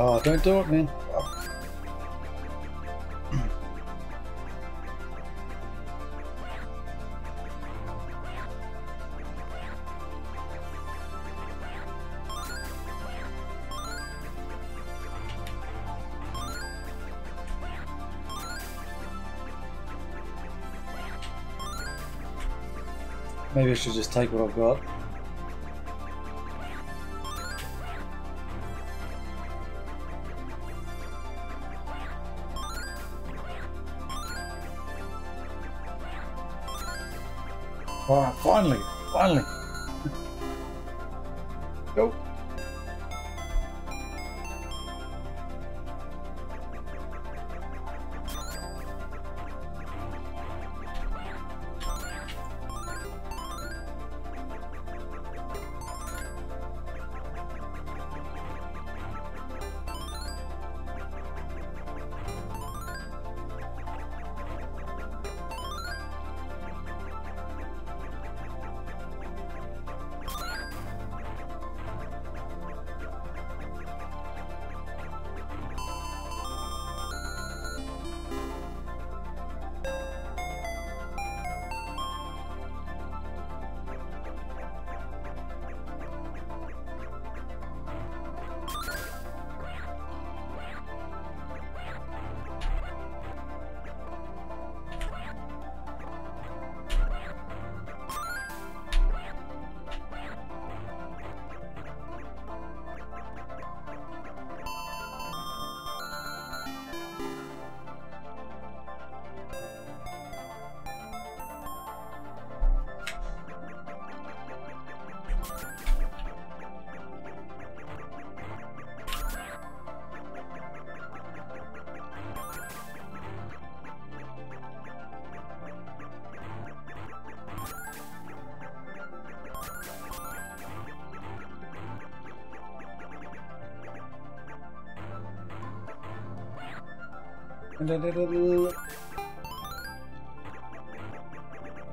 Oh, don't do it, man. Maybe I should just take what I've got. Finally.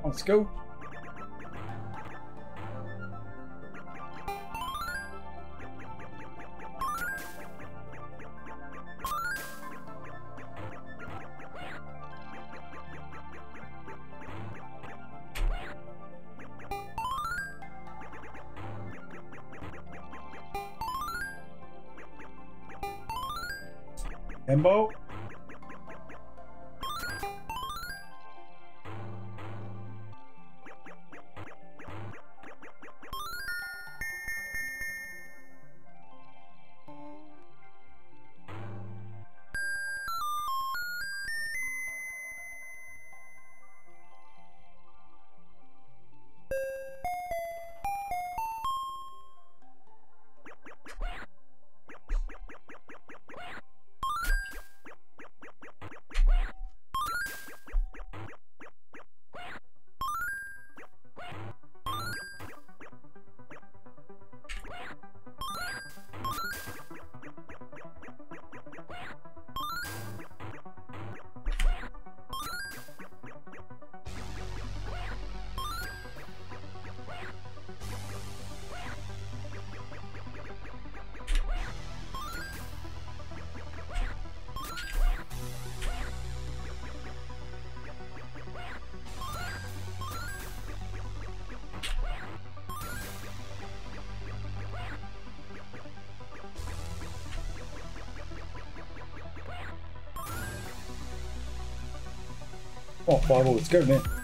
Let's go. Oh, fireball, let's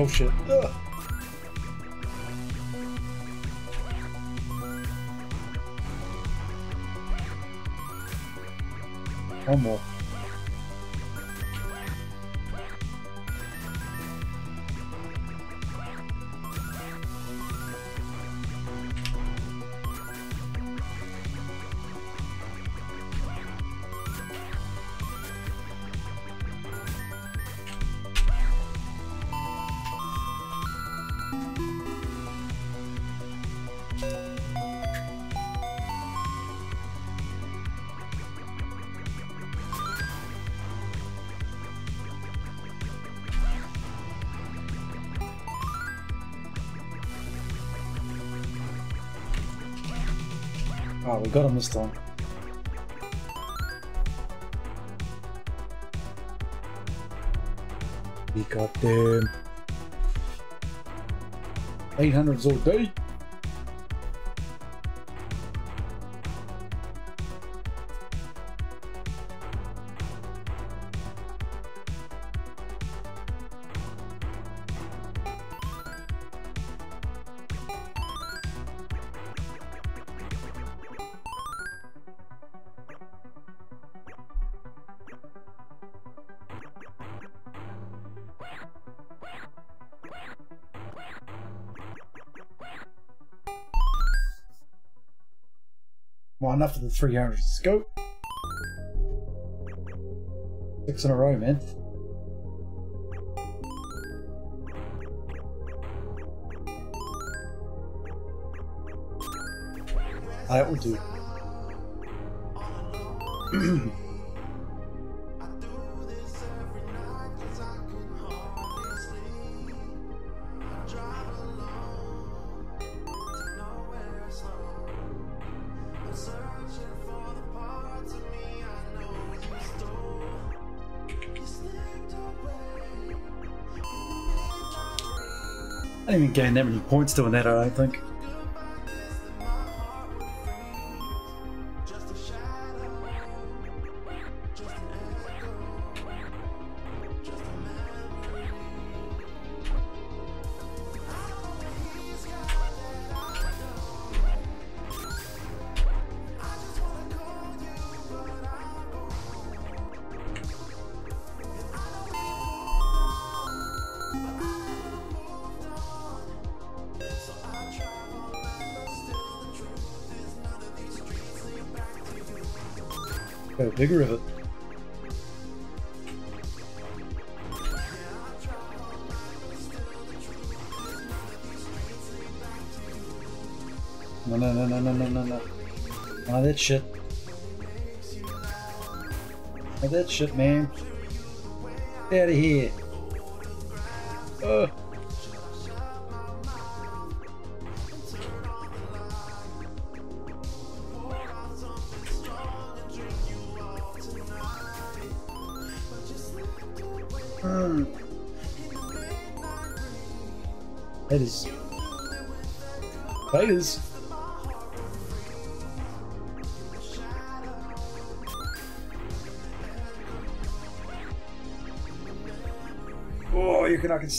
Oh shit. Ugh. One more. Oh, we got him this time. We got them. 800s all day. The 300 scope. Six in a row, man. That will do. gain that many points doing that, I don't think. Shit, man. Out of here.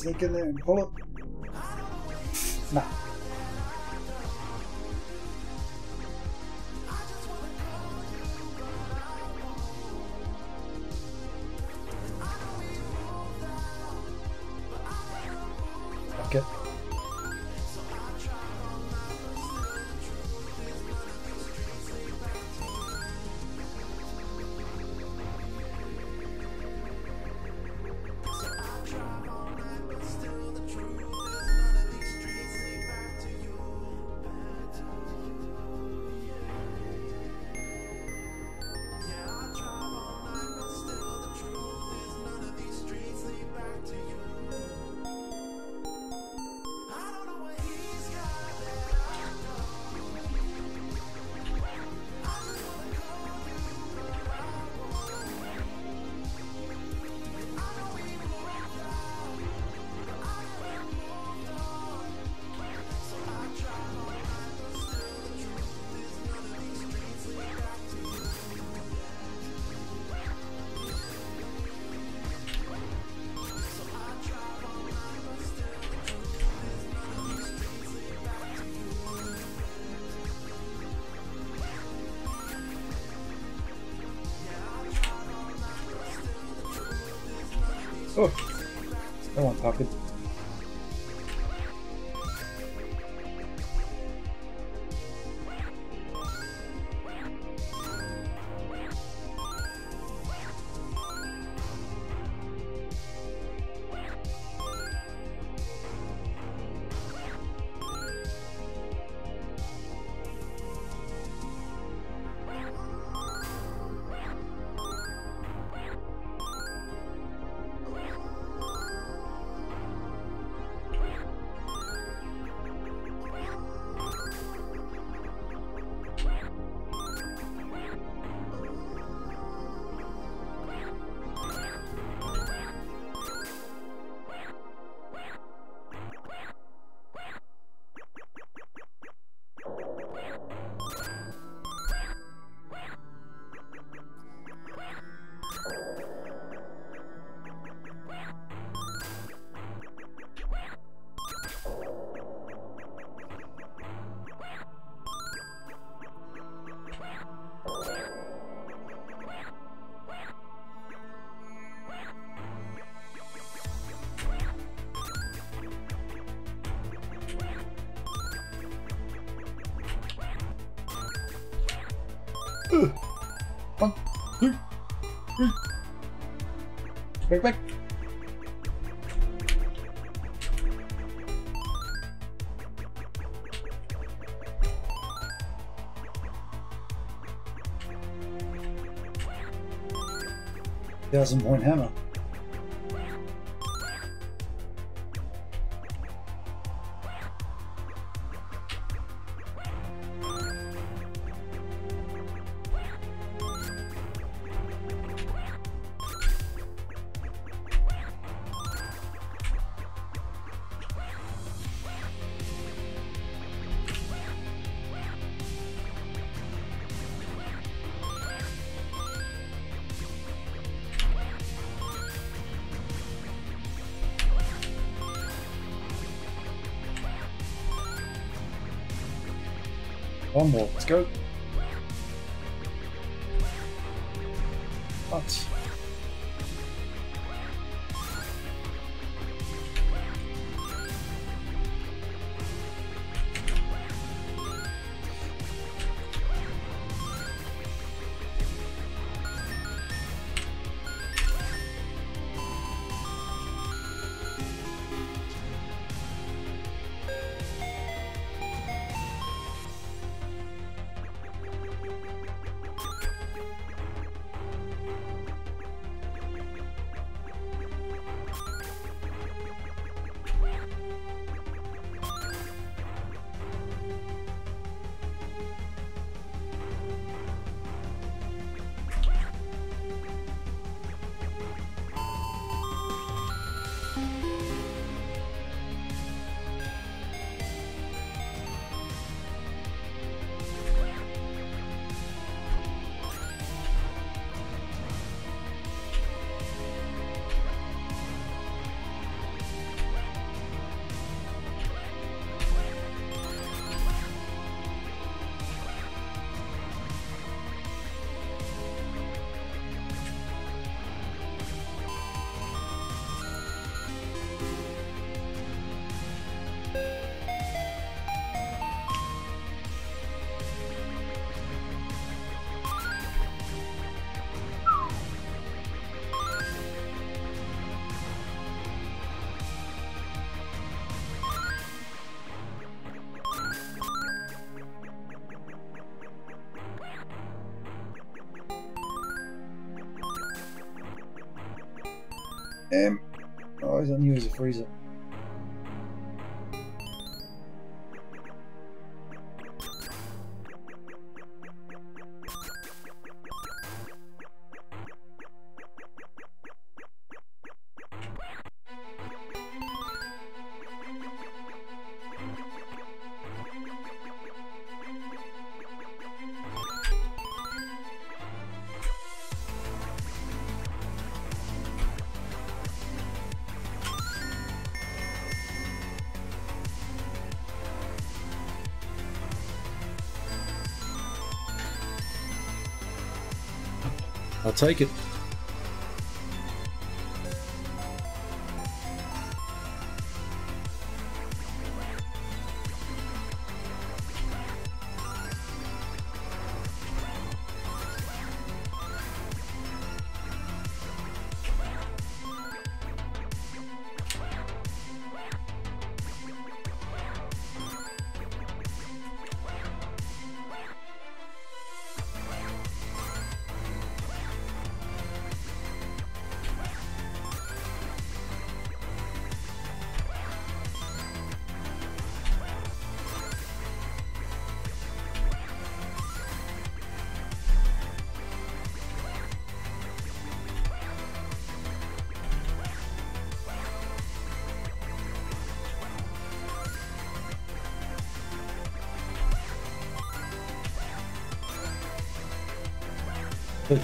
You can I can sneak in there and pull that one pocket. Thousand point hammer. One more. Let's go. Um, oh, he's on you as a freezer. Take it.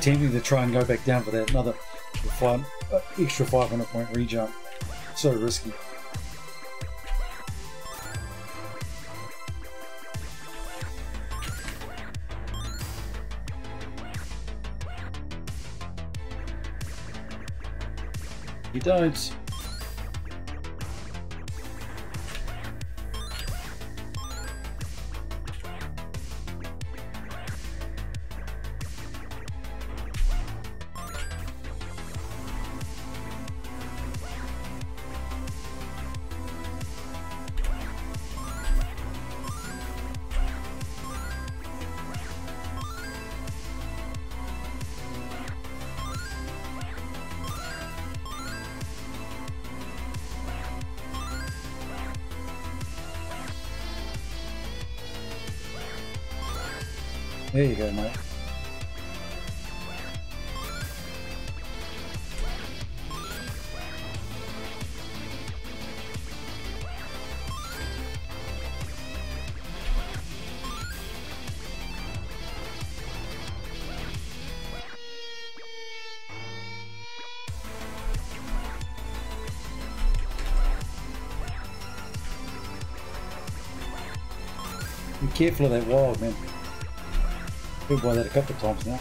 So tempting to try and go back down for that another five, uh, extra 500 point rejump. So risky. You don't. Careful of that wild, man. Been by that a couple of times now.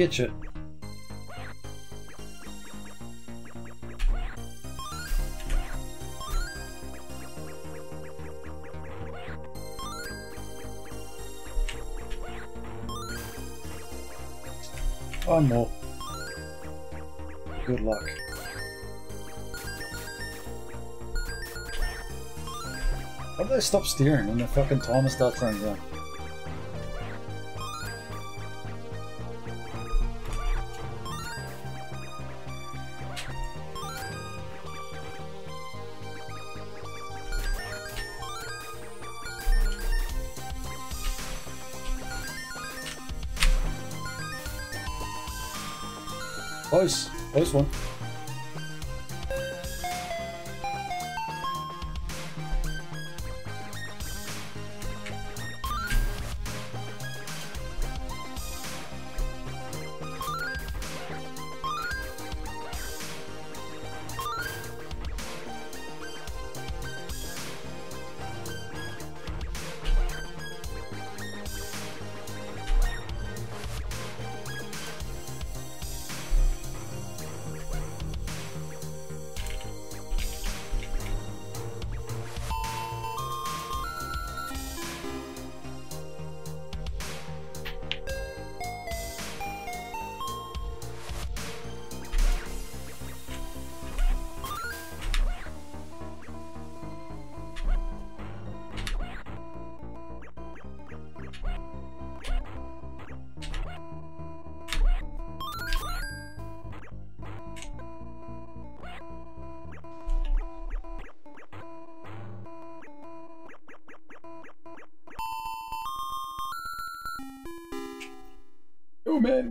Get you. One more. Good luck. How do they stop steering when the fucking timer starts running down? Close one.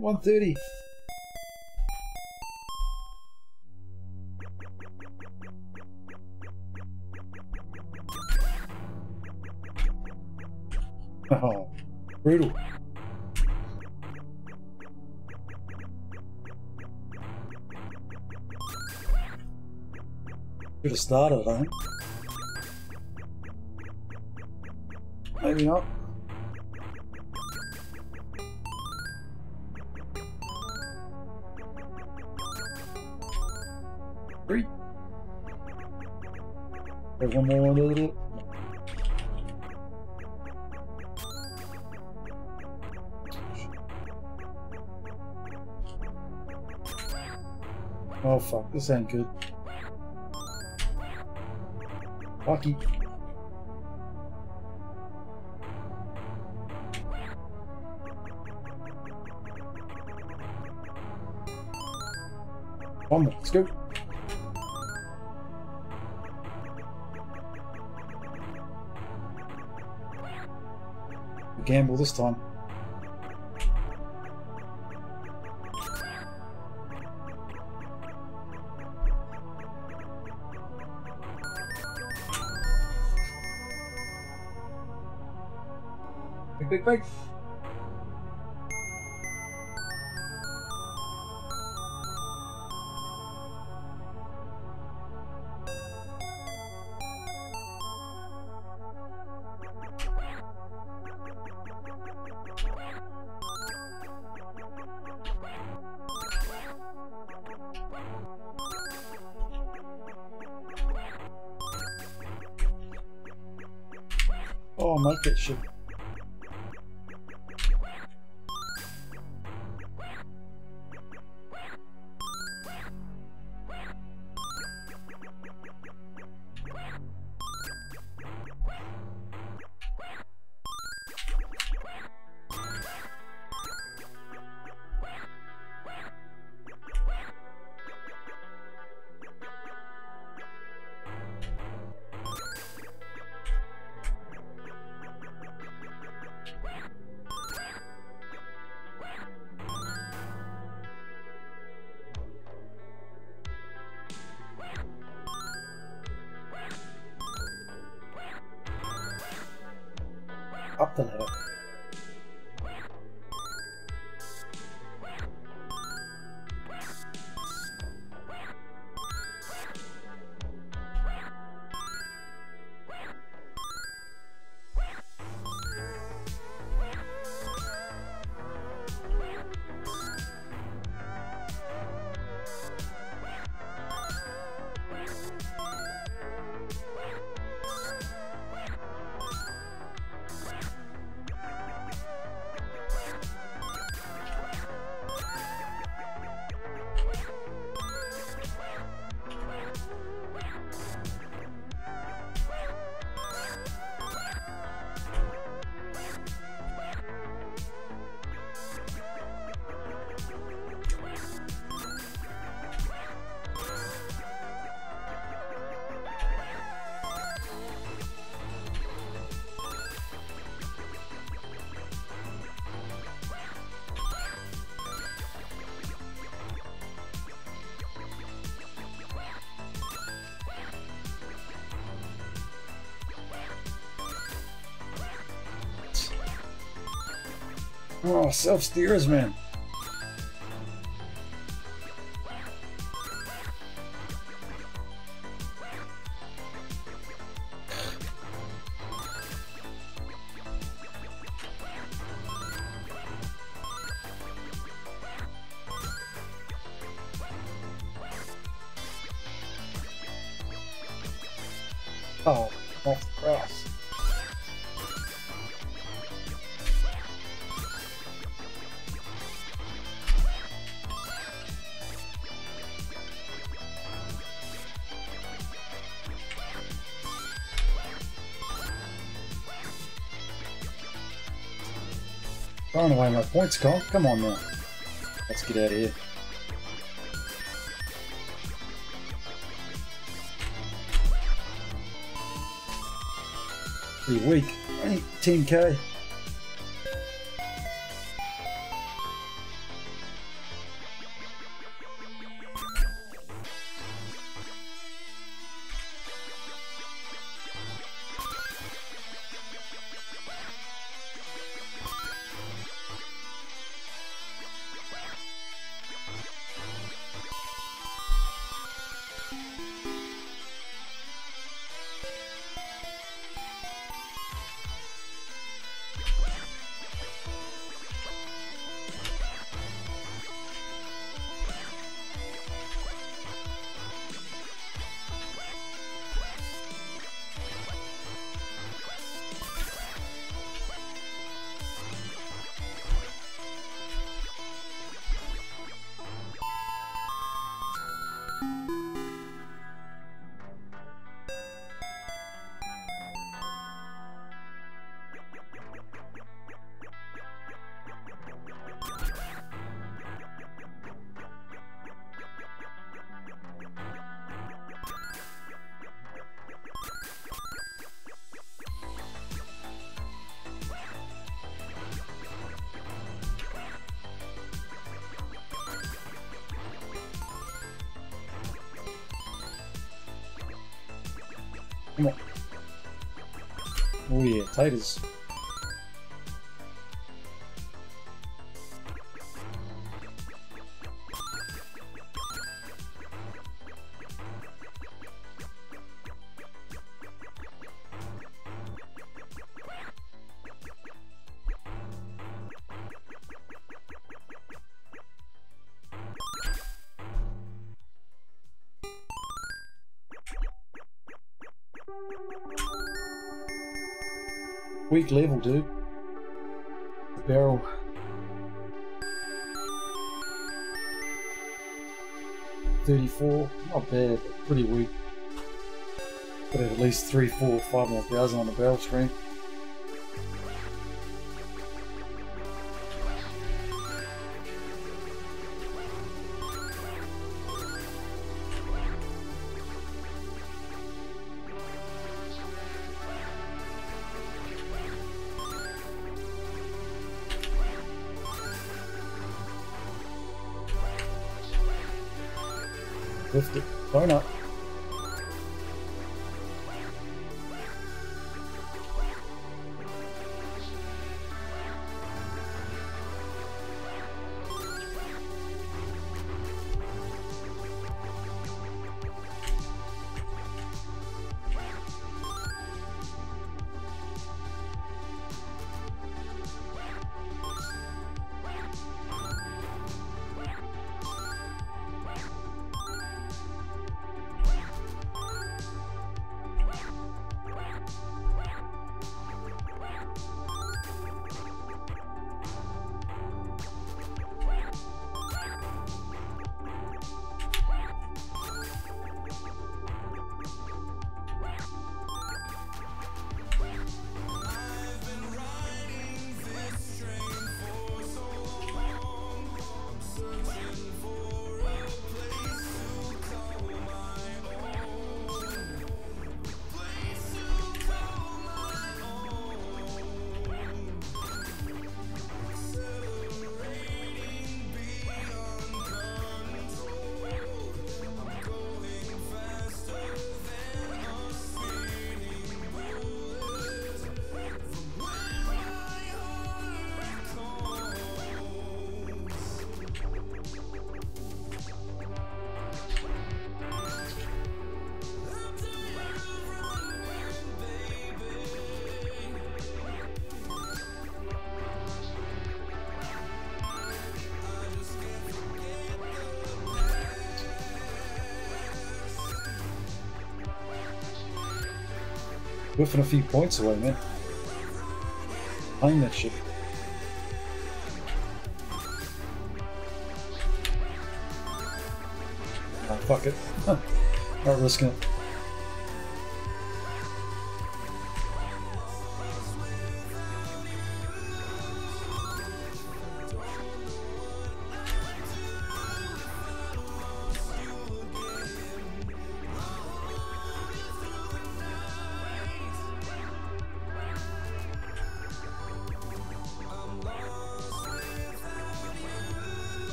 130. Oh, brutal. Should have started, I. Oh fuck, this ain't good. Lucky. One more, let's go. Gamble this time. Big, Oh, self-steers, Throwing away my points, Cole. Come on now. Let's get out of here. Pretty weak. Only 10k. Weak level, dude. The barrel. Thirty-four, not bad, but pretty weak. Got at least three, four, five more thousand on the barrel screen. Whiffing a few points away, man. Playing that shit. Fuck it. Not risking it.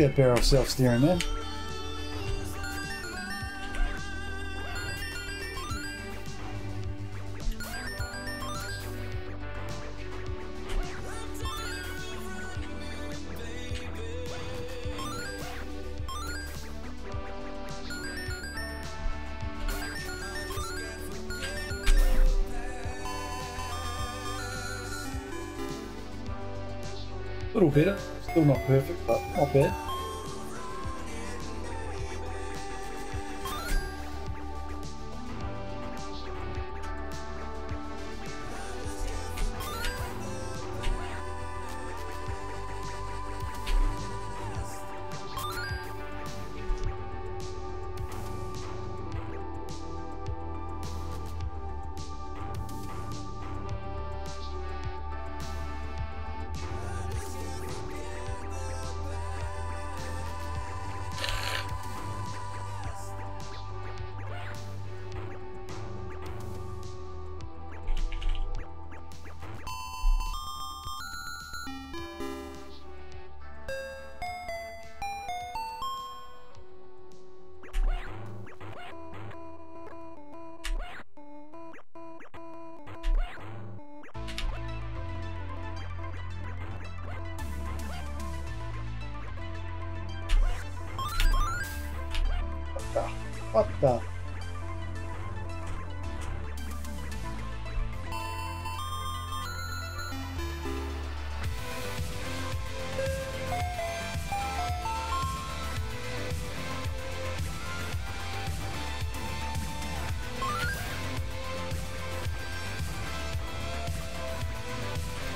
That barrel self-steering. A little better. Still not perfect, but not bad.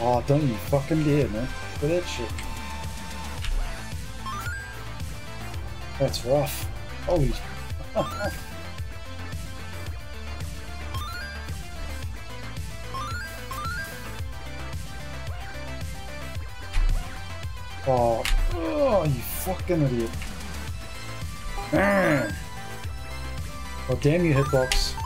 Oh, don't you fucking dare, man. Look at that shit. That's rough. Oh, oh, you fucking idiot. Oh, damn you, hitbox.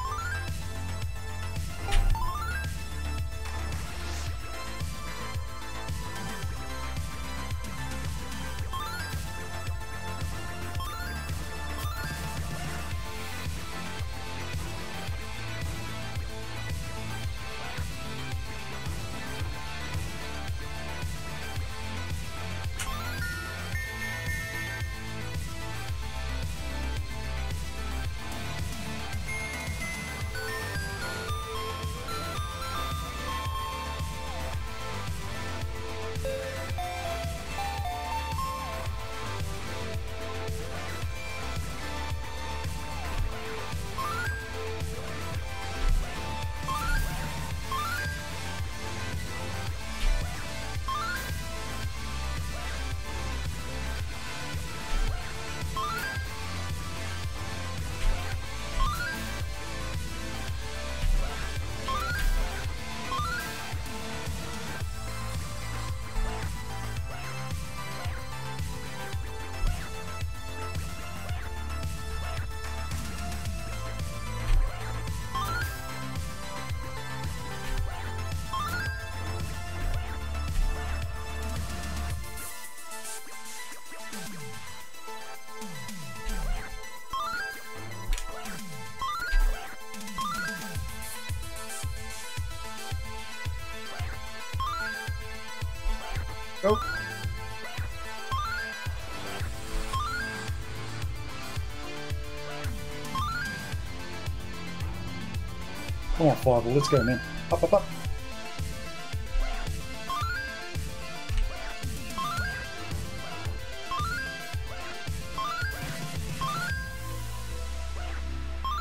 Let's go, man. Up, up, up.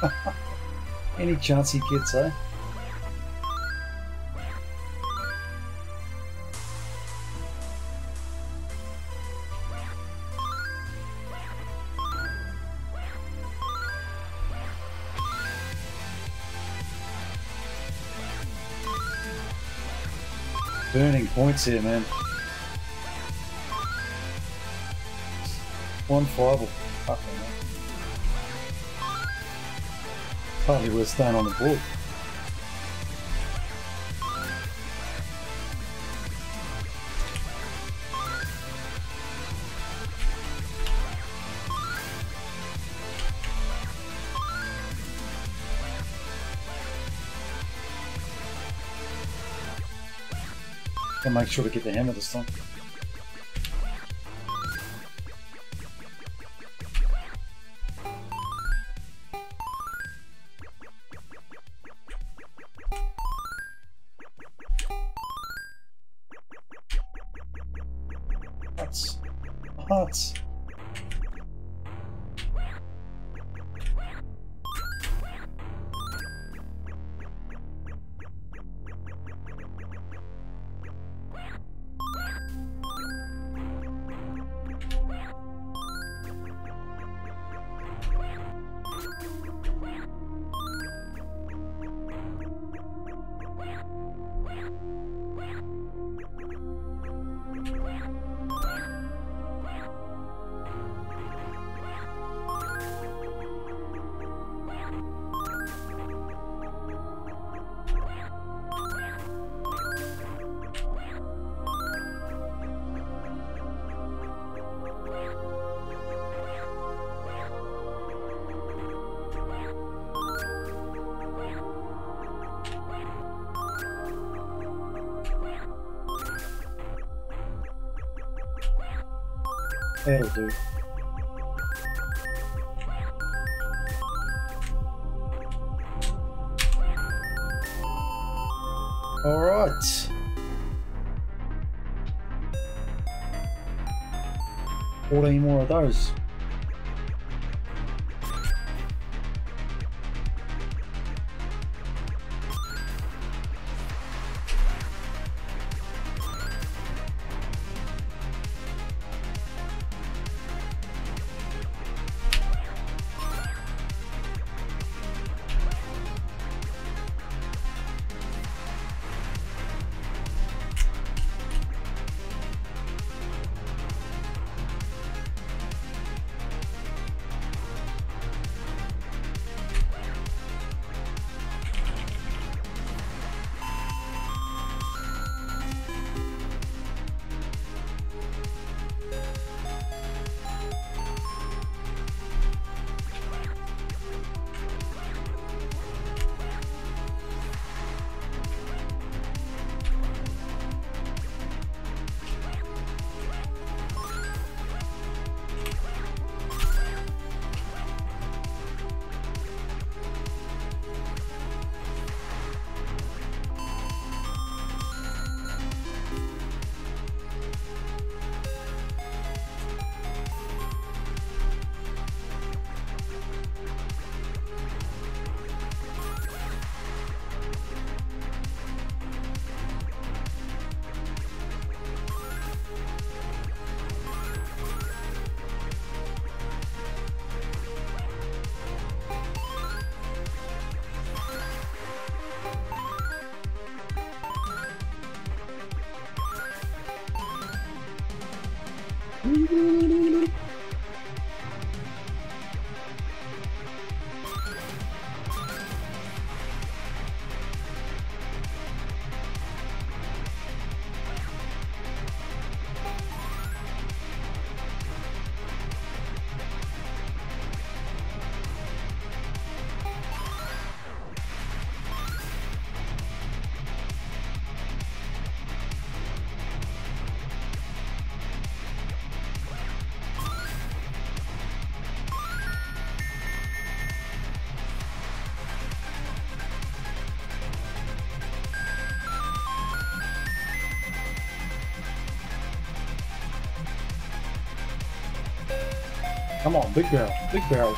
Any chance he gets, eh? Points here, man. One fireball. Fucking hell. Worth staying on the board. Make sure to get the hammer this time. That'll do. All right. Fourteen more of those. Come on, big barrel, big barrel.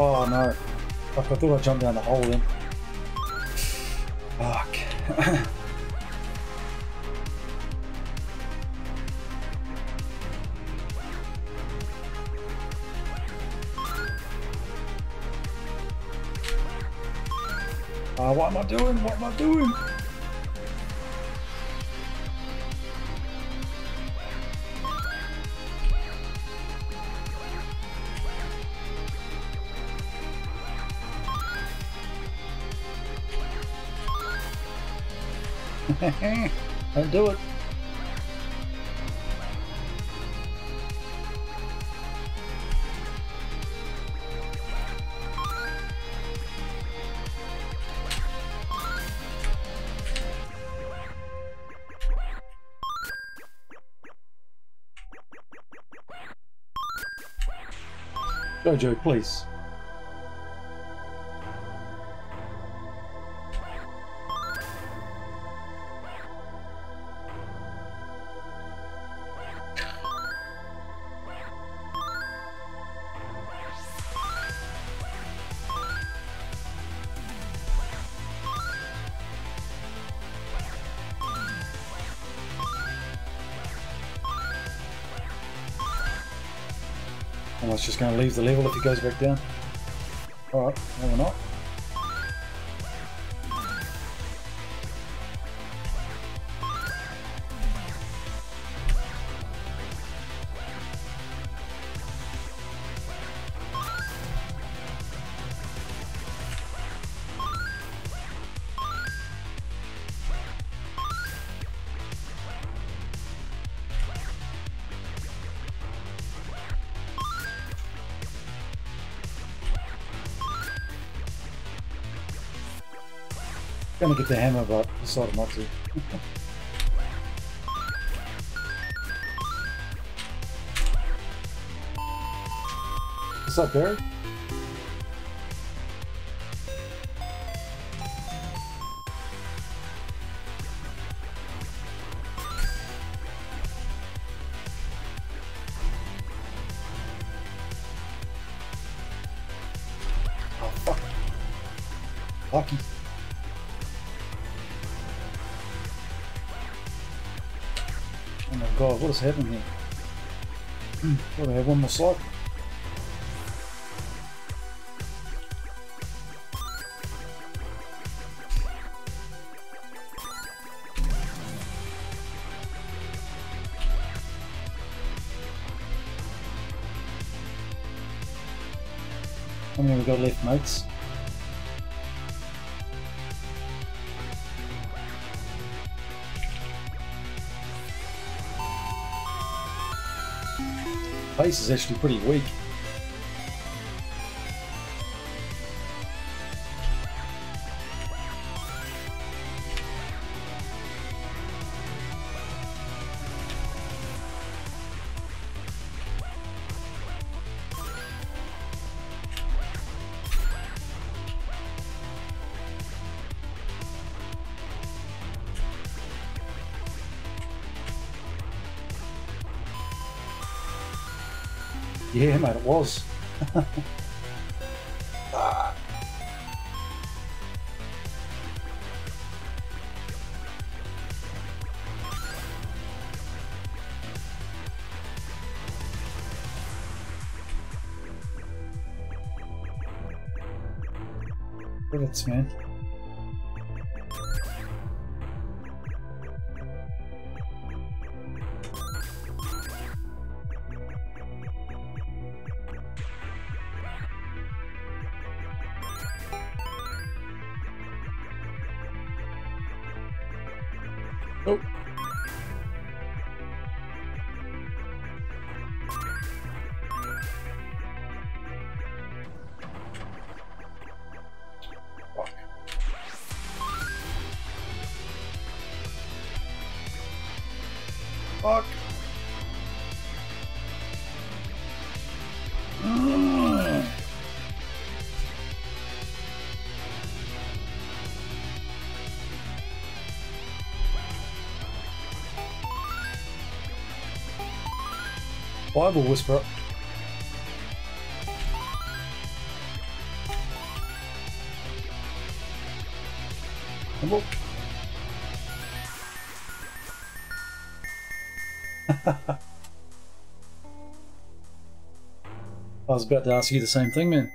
Oh no. Fuck, I thought I jumped down the hole then. Fuck. Ah, what am I doing? What am I doing? Don't do it. Jojo, please. Just going to leave the level if he goes back down. Alright, no we're not. I'm gonna get the hammer, but decided not to. What's up, Barry? Is happening here? Gotta have one more slot. How many we got left, mates? Pace is actually pretty weak. Mate, it was. Ah. Bullets, man. Bible Whisperer. Come on. I was about to ask you the same thing, man.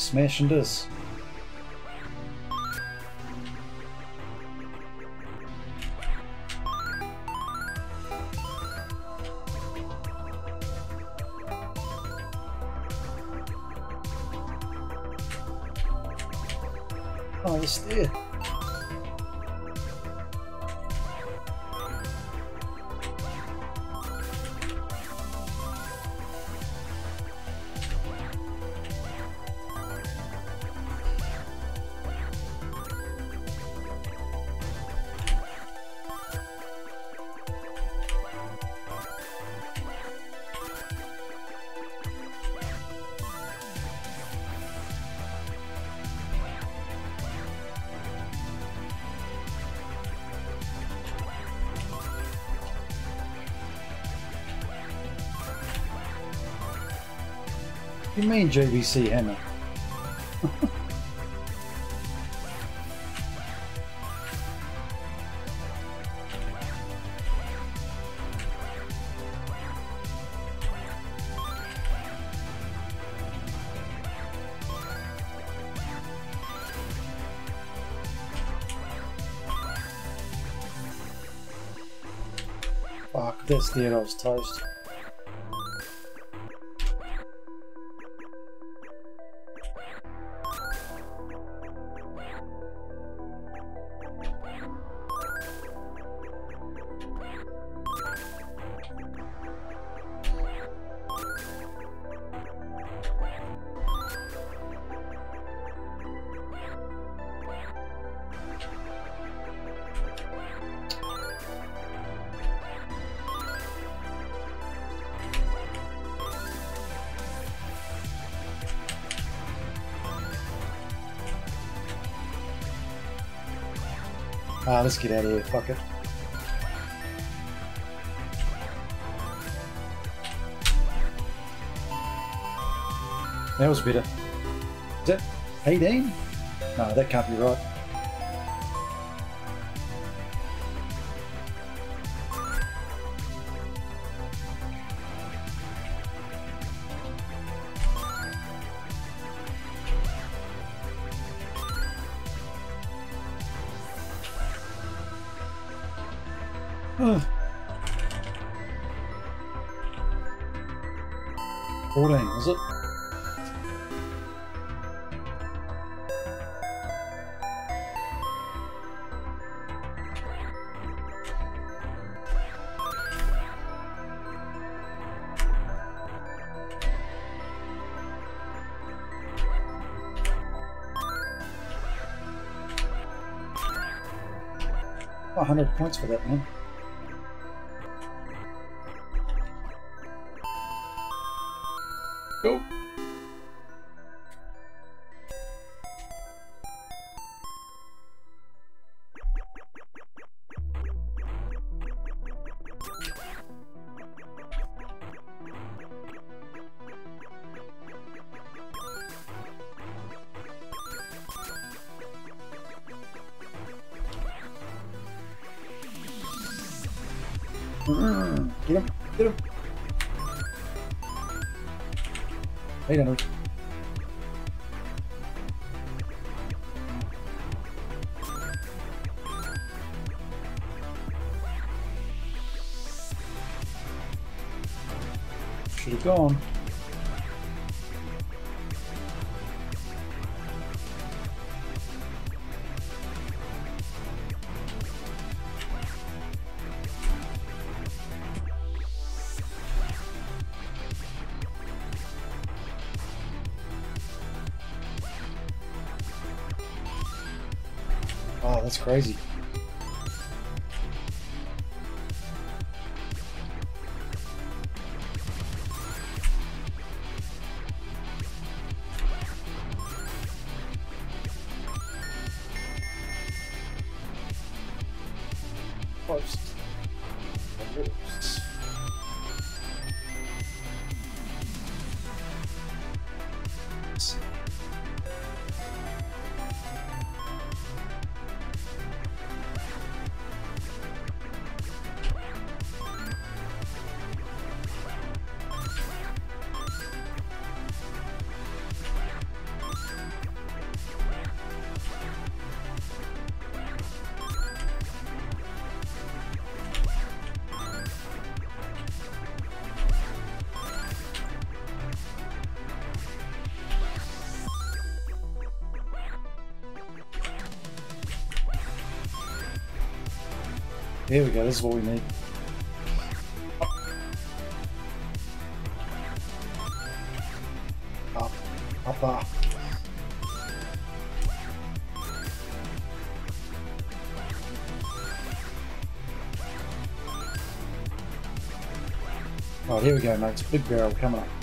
Smashing this. Mean JVC Hammer? Fuck, that's the toast. Get out of here, fuck it. That was better. Is that 18? No, that can't be right. Points for that man. Should have gone. Oh, that's crazy. Here we go, this is what we need. Up, up, up. Right, here we go, mates. Big barrel coming up.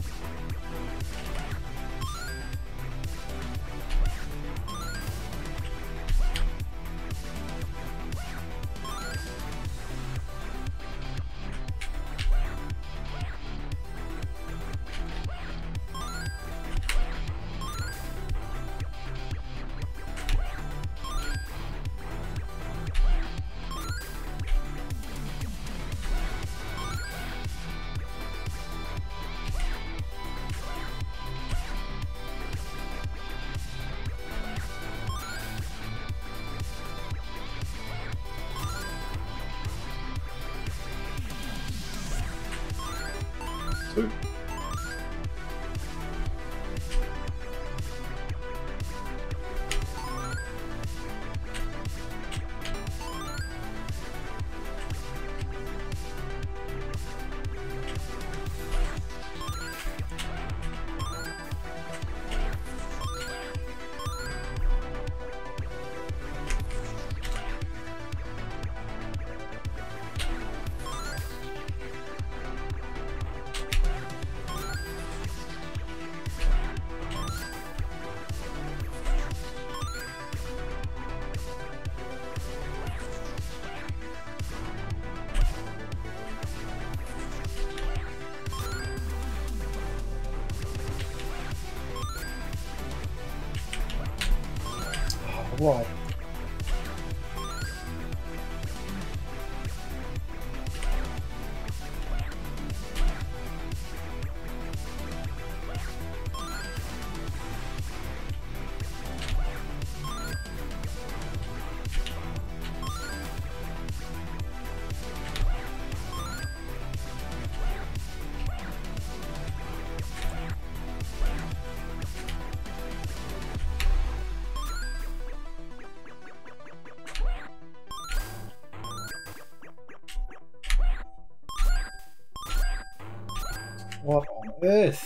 What on earth?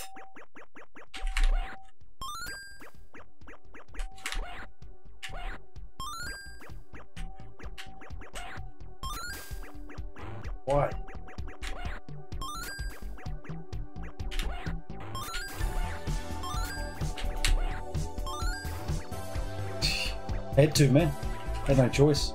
Why? Had to, man. Had no choice.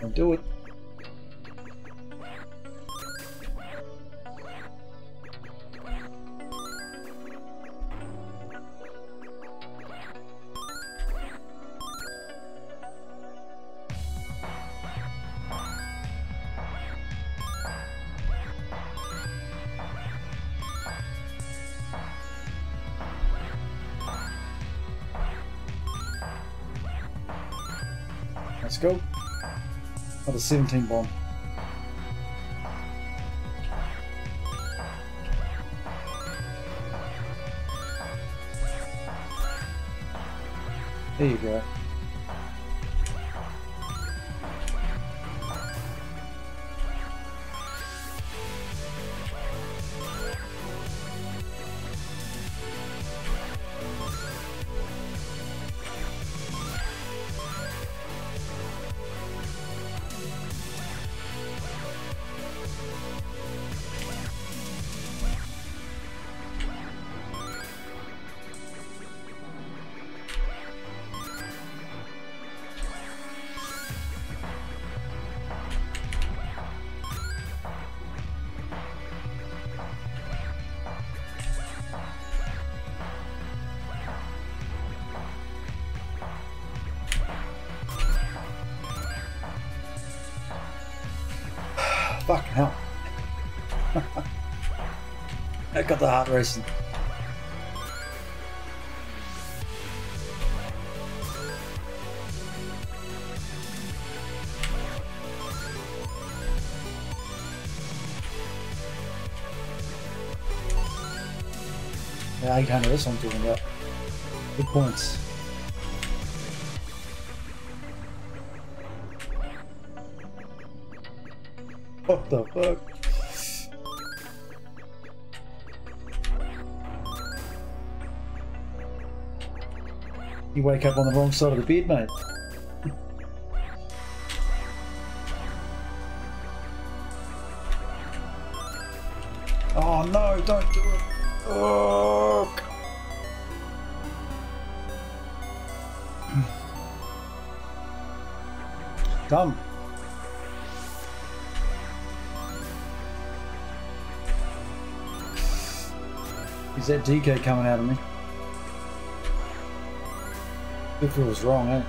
Don't do it. Another 17 bomb. Got the heart racing. Yeah, 800, that's what I'm talking about. Good points. What the fuck? You wake up on the wrong side of the bed, mate. oh no, don't do it. Oh. Dumb. Is that DK coming out of me? If it was wrong, eh?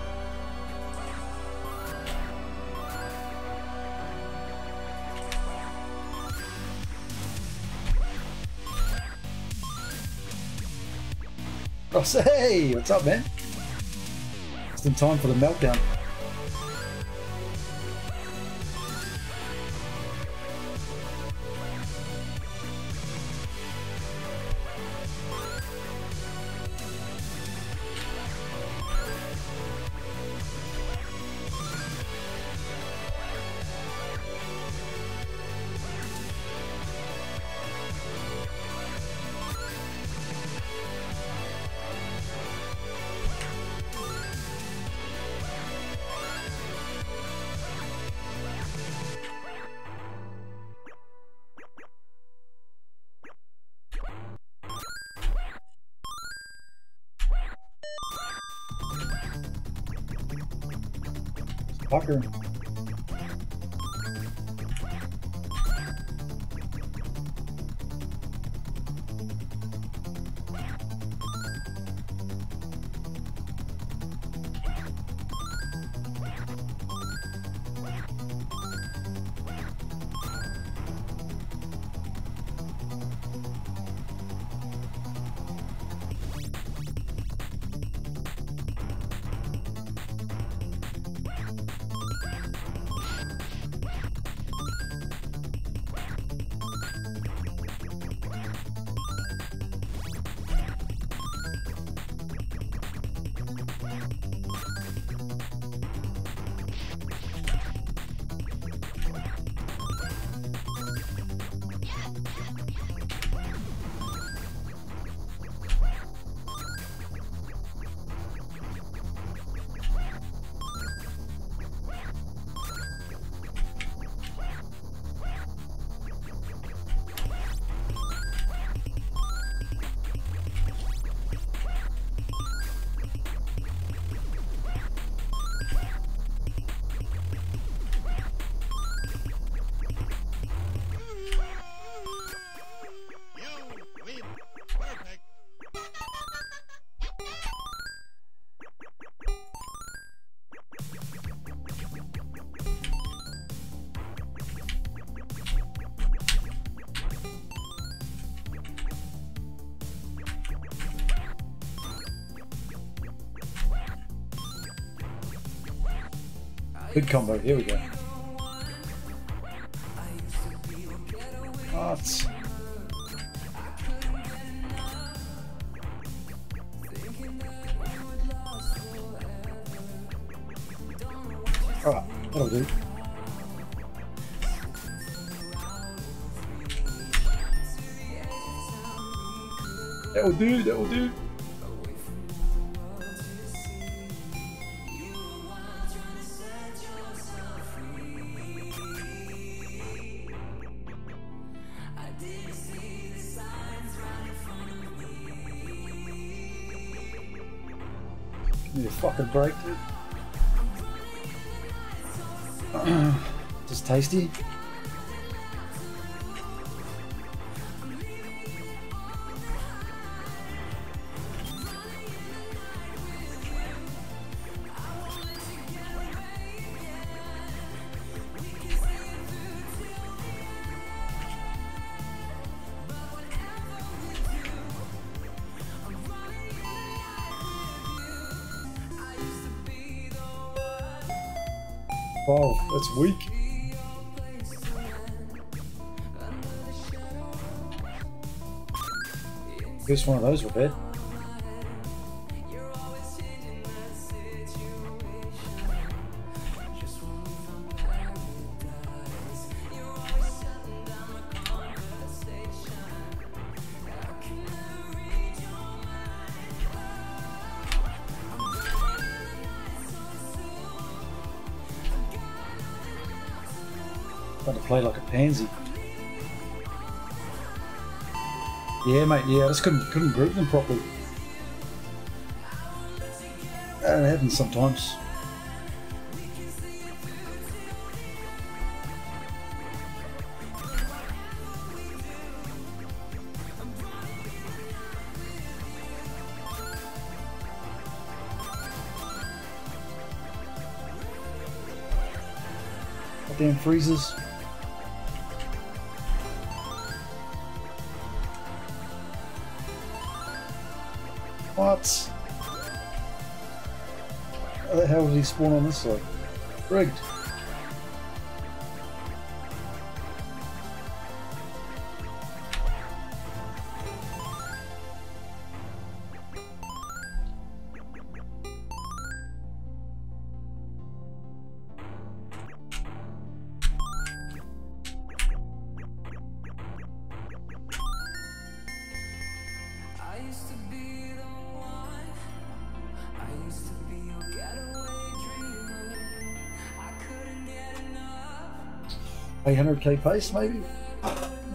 Ross, hey, what's up, man? Just in time for the meltdown. Fucker. Big combo, here we go. What? That'll do. That'll do, fucking break, dude. Just tasty. That's weak. Guess one of those will bed. Play like a pansy. Yeah, mate. Yeah, I just couldn't couldn't group them properly. That happens sometimes. Goddamn freezes. What? How the hell did he spawn on this side? Rigged. 300k pace maybe.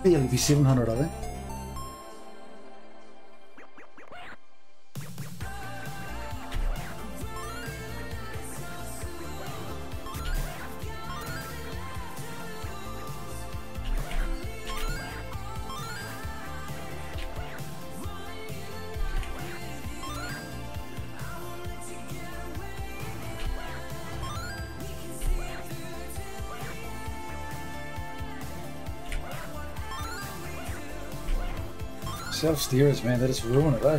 Barely be 700, I think. Self steerers, man, they just ruin it, eh?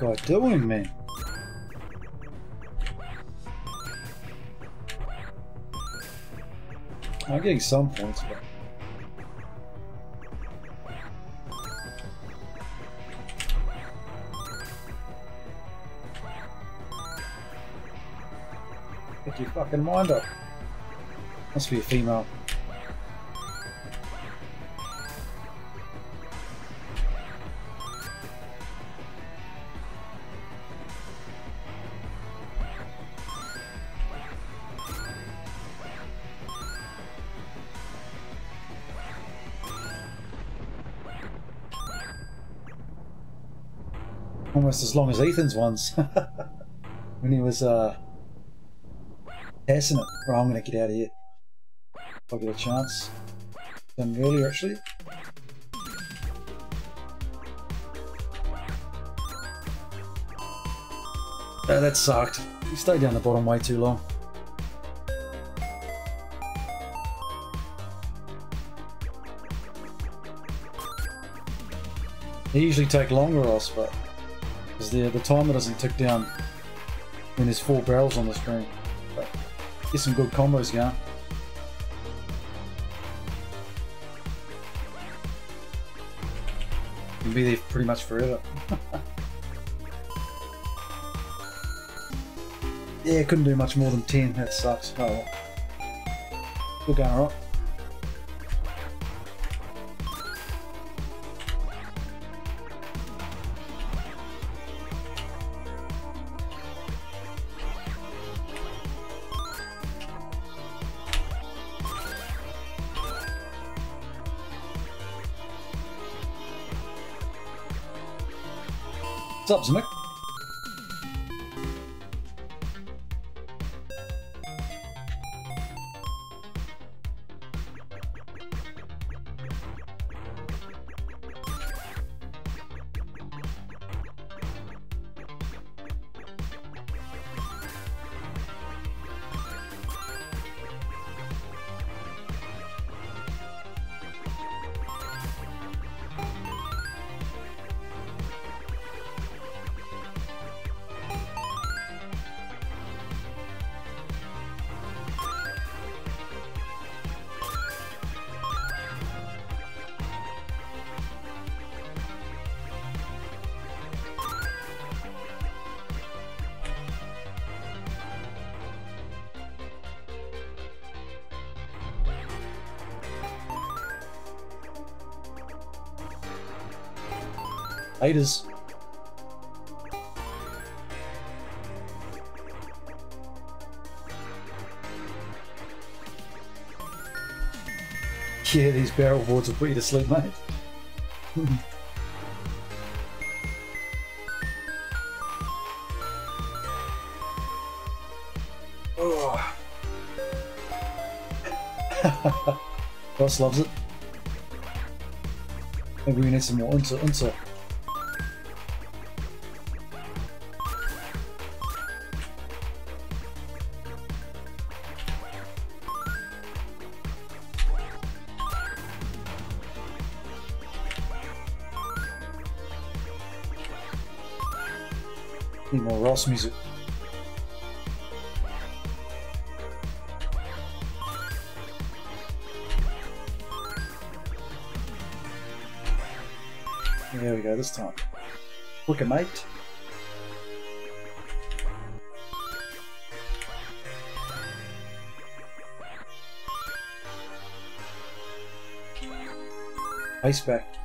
Guy doing, man? I'm getting some points, but Pick your fucking mind up. Must be a female. Almost as long as Ethan's ones. when he was uh passing it. I'm gonna get out of here. If I get a chance. Done earlier actually. That sucked. He stayed down the bottom way too long. They usually take longer, Ross, but the timer doesn't tick down when there's four barrels on the screen. But get some good combos going. Can be there pretty much forever. yeah, couldn't do much more than 10, that sucks. Oh well. We're going alright. What's up, Zimic? Haters. Yeah, these barrel boards will put you to sleep, mate. oh. Boss loves it. Maybe we need some more unser, unser. Ross music. There we go, this time. Quicker, mate. Ice back.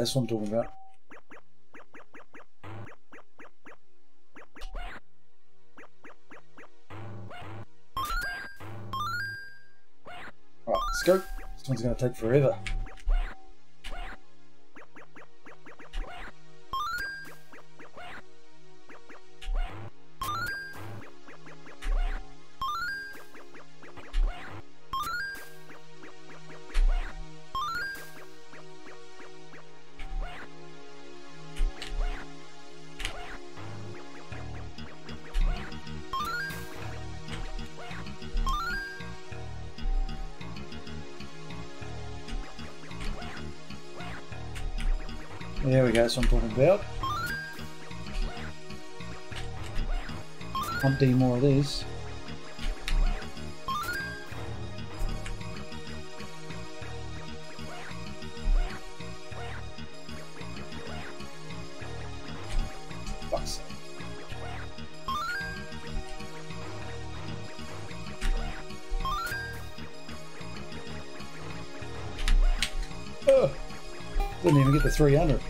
That's what I'm talking about. Alright, let's go. This one's going to take forever. There we go, that's what I'm talking about. Do more of these. Didn't even get the 300.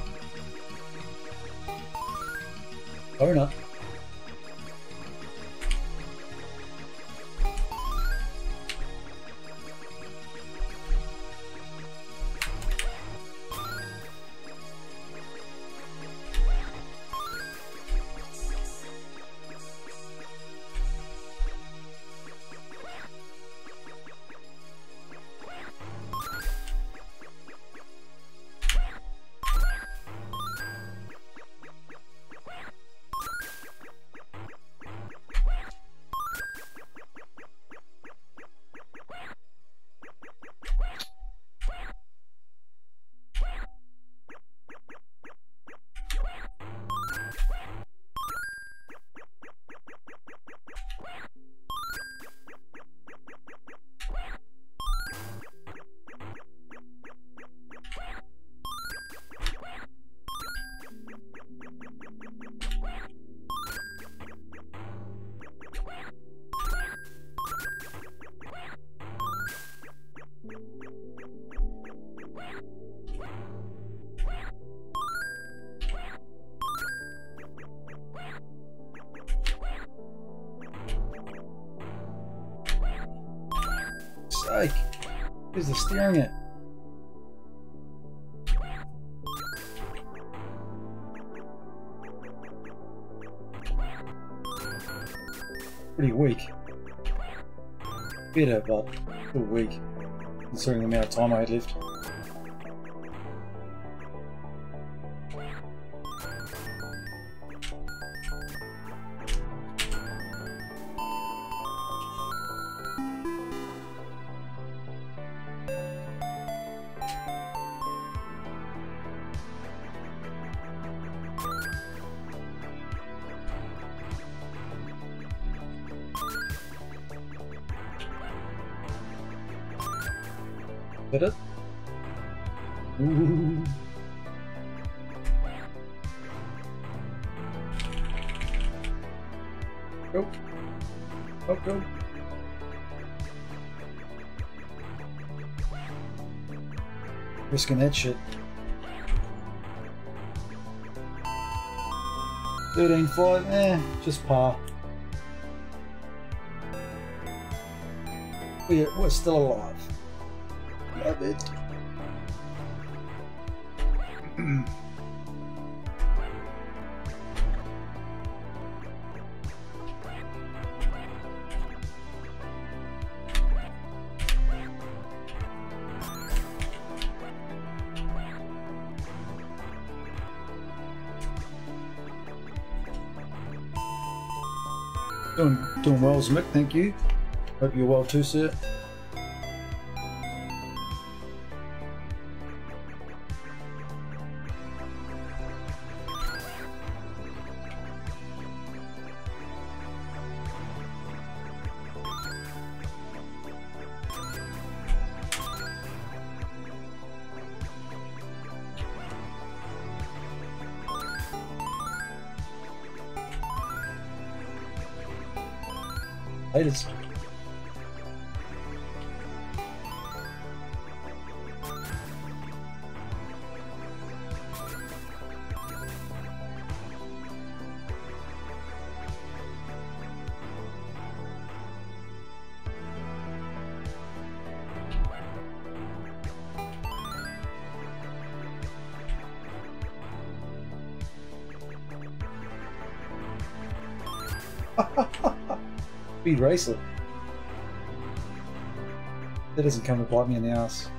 Better, but uh, a weak. Considering the amount of time I had left. Risking that shit. 13.5, eh, just par. We're, we're still alive. Doing, doing well, Mick, thank you. Hope you're well too, sir. Racer. That doesn't come to bite me in the ass.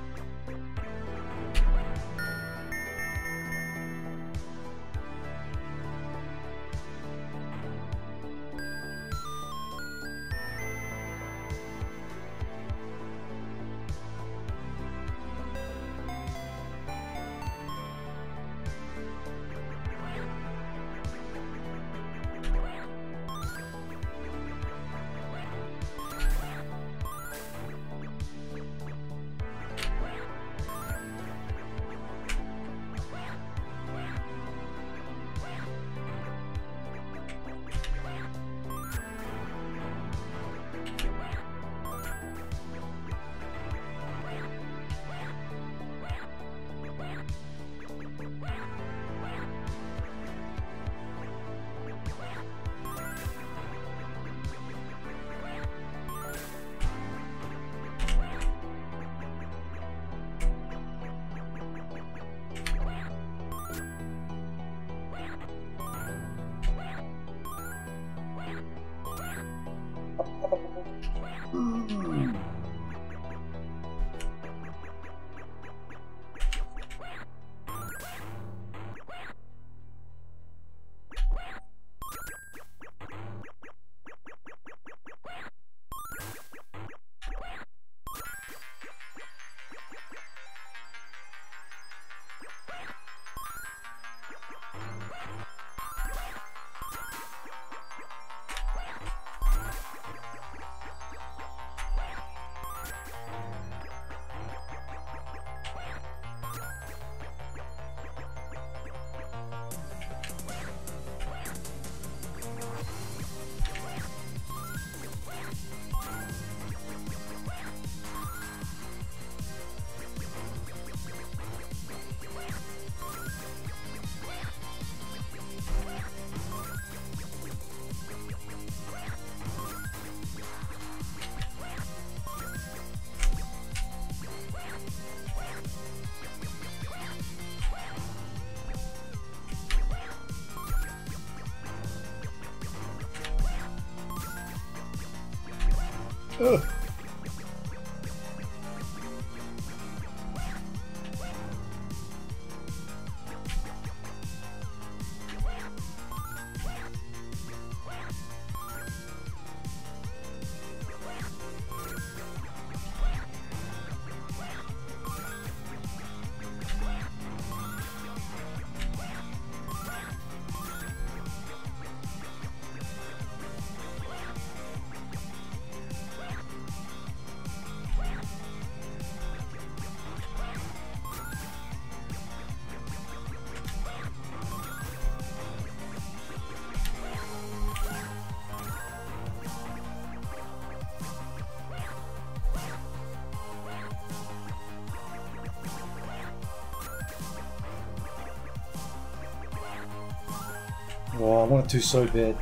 Oh, I want to so bad.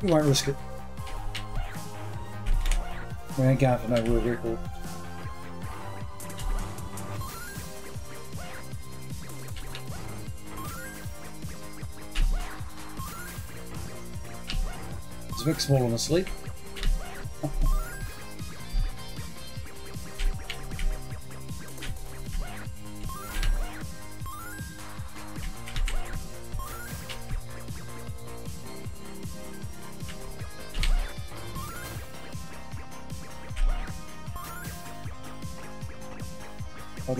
We won't risk it. We ain't going for no world record. Is Vic falling asleep?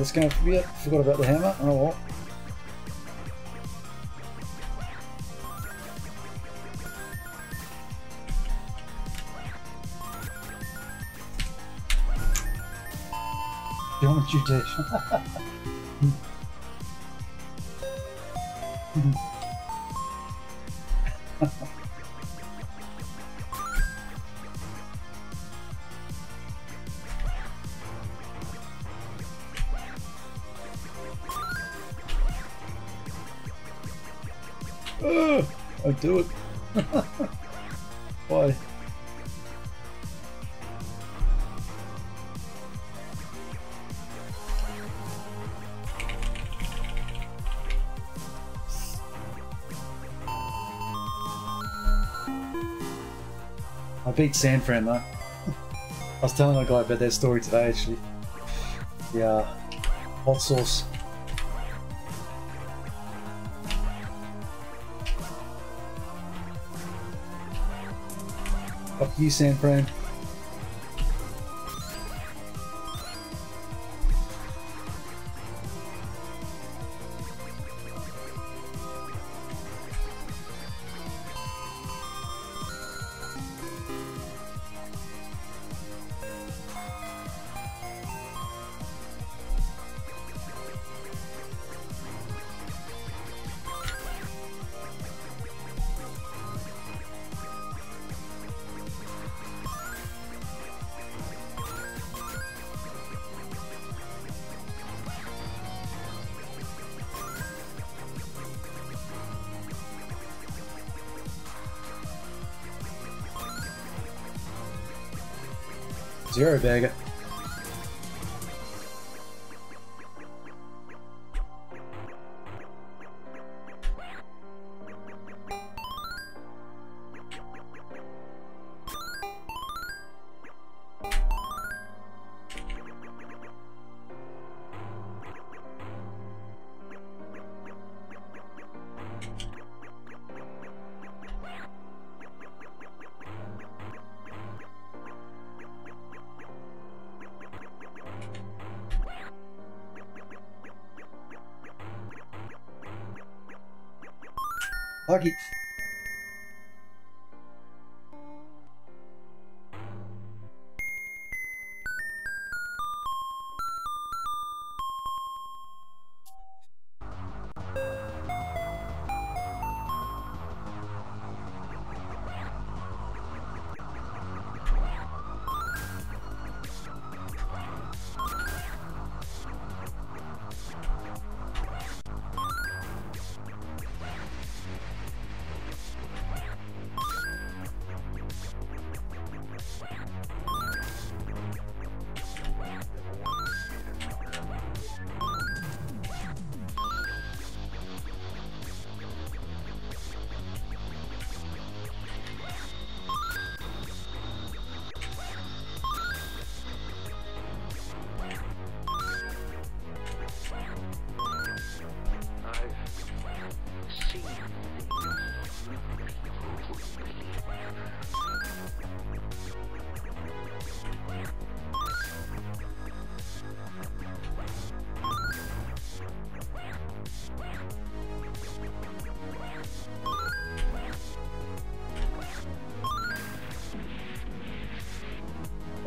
This game, yeah, forgot about the hammer. Oh well. Don't you dare. Don't beat Sanfran though. I was telling a guy about that story today actually. Yeah, uh, hot sauce. Fuck you, Sanfran. Zero bagger.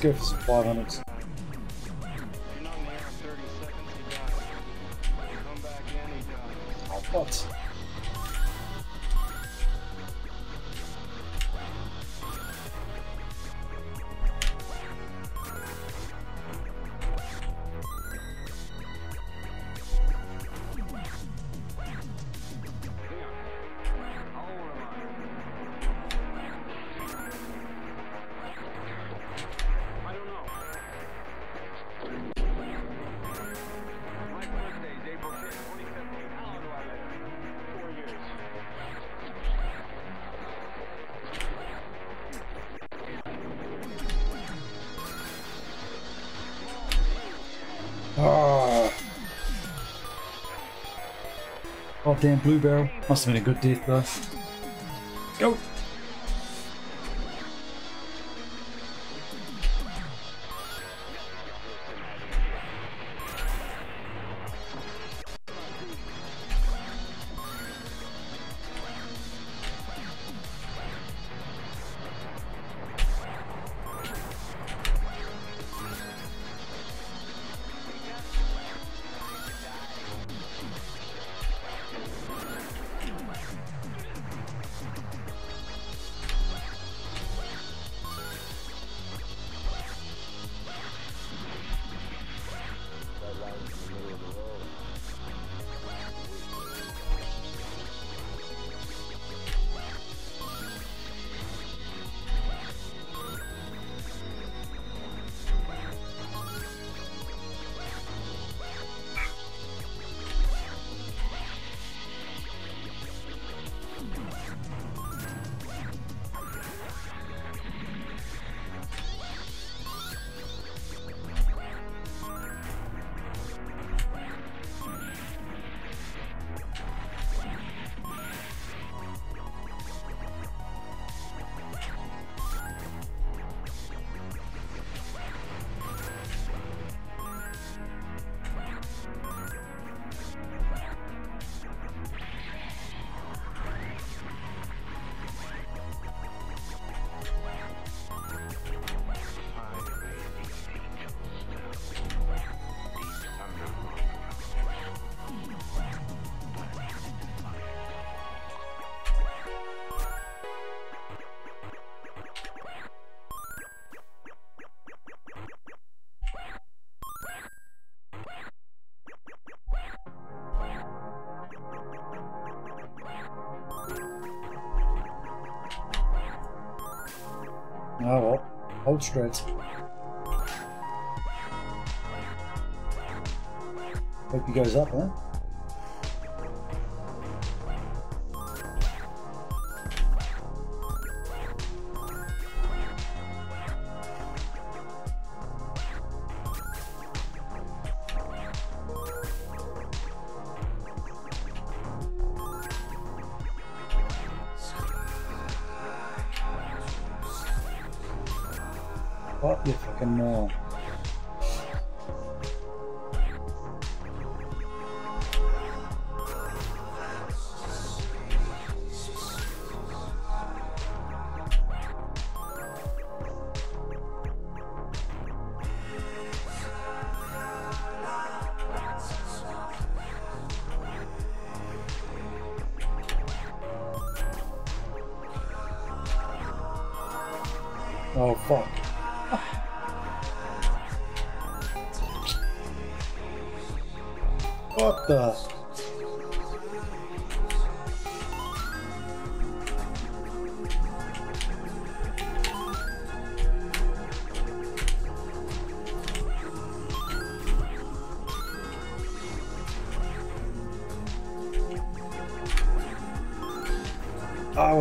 go for some 500s. Ah. Oh damn, blue barrel. Must have been a good death though. Go! Straight. Hope he goes up, huh?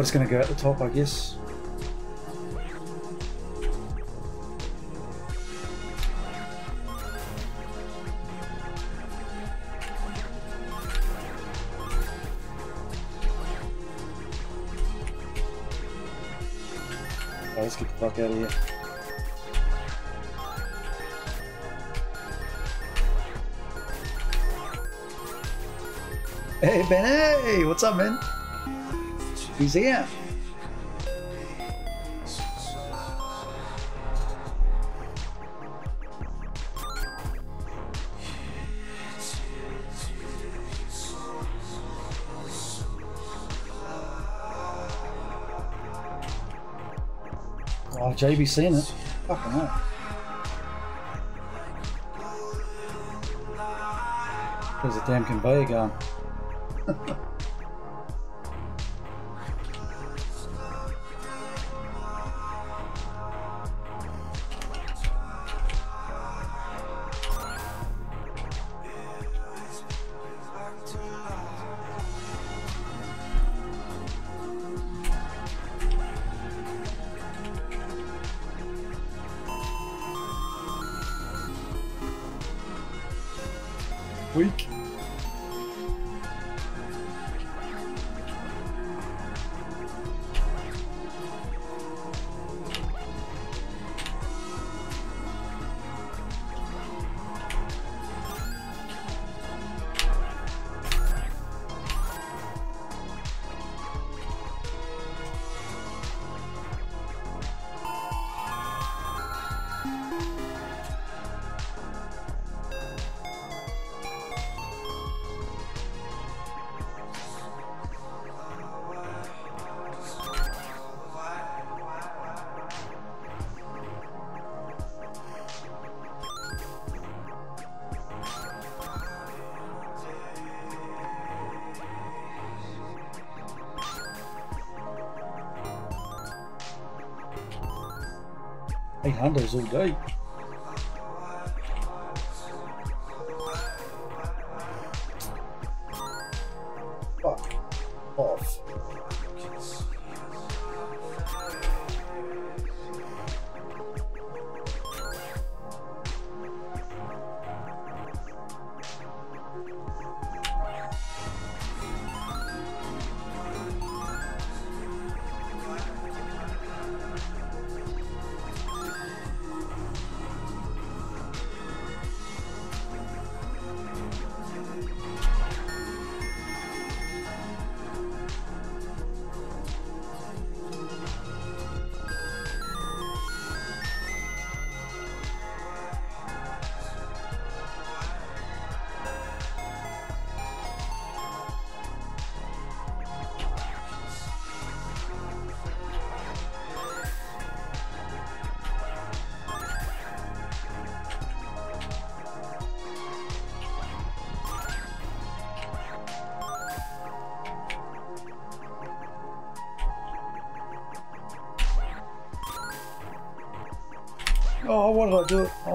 I was gonna go at the top, I guess. Oh, let's get the fuck out of here. Hey Ben, hey, what's up, man? museum. Oh, JB seen it. Fucking hell. There's a damn conveyor gun. Andam so geil.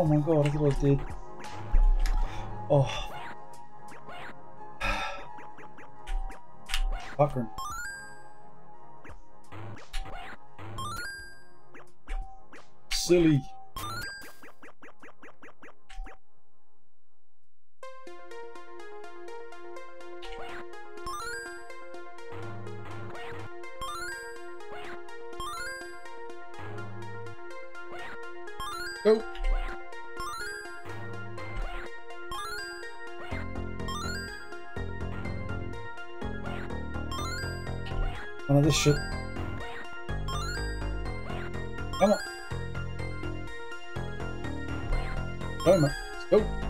Oh my god, I thought I did. None of this shit. Come on. Go, man. Let's go.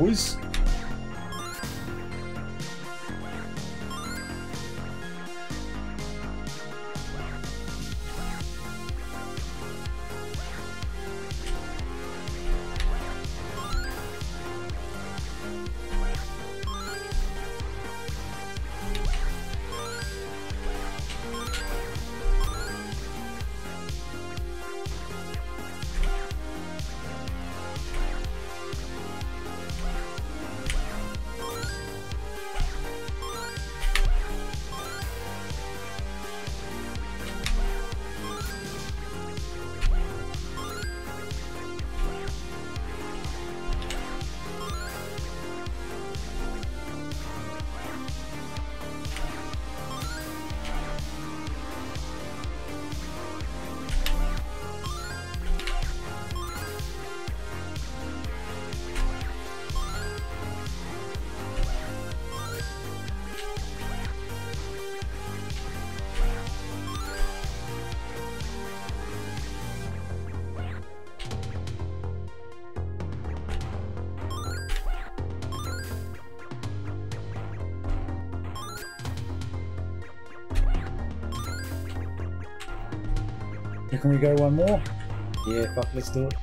Boys. Can we go one more? Yeah, fuck, let's do it.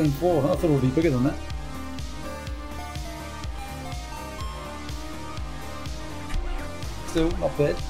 Fourteen four. I thought it would be bigger than that. Still not bad.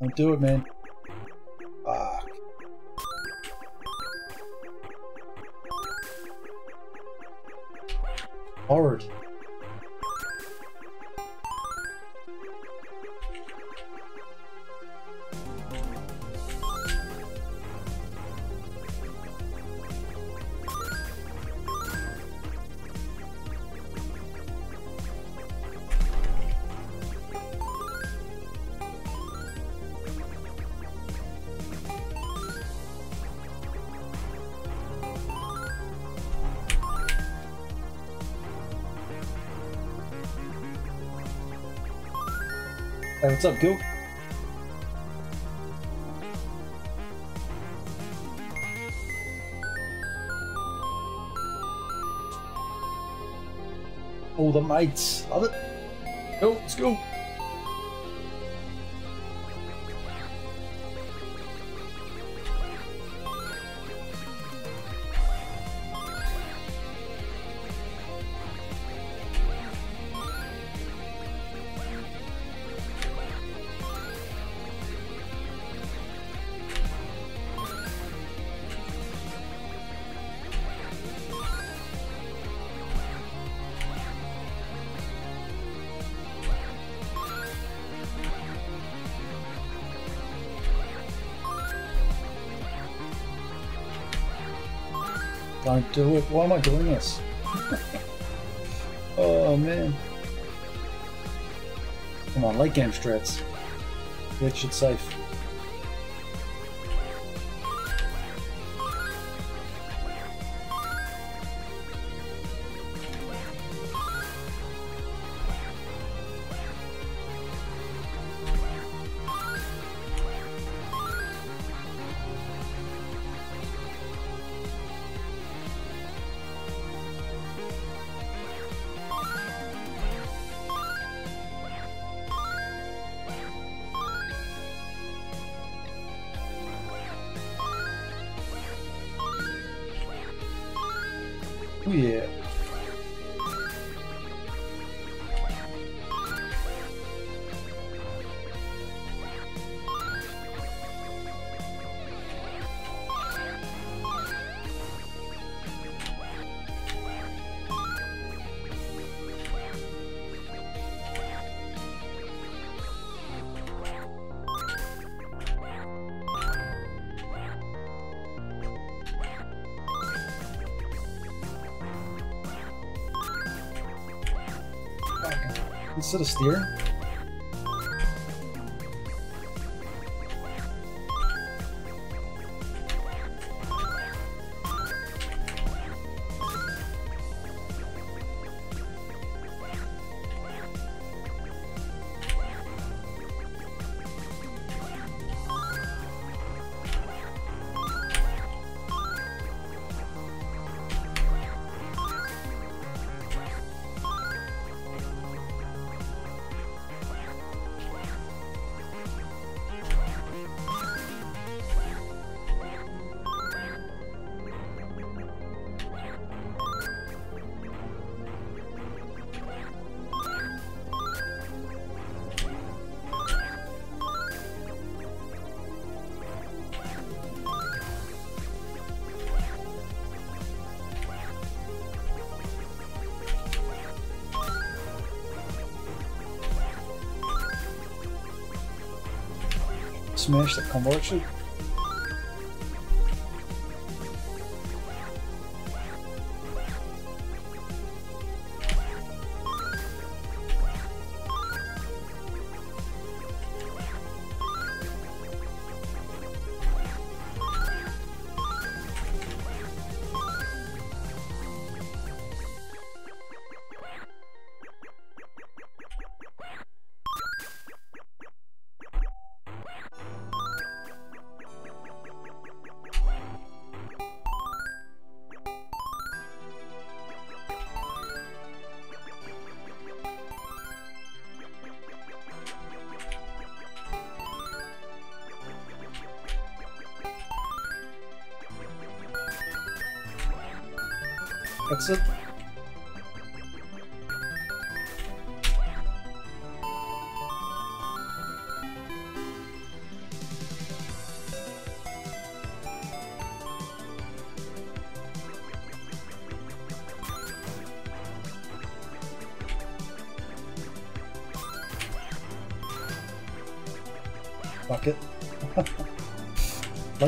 Don't do it, man. What's up, Gil? All the mates. Love it. Go, let's go. Don't do it. Why am I doing this? oh man. Come on, late game strats. Glitch it safe. Instead of steering. Smash that combo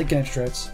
game strips.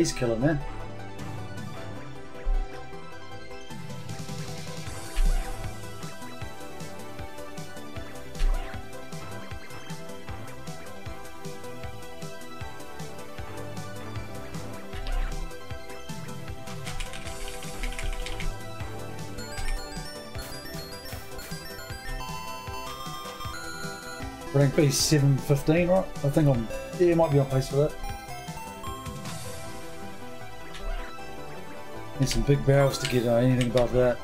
He's killing man. Rank B 715, right? I think I'm, yeah, might be on pace for that. Need some big barrels to get uh, anything above that.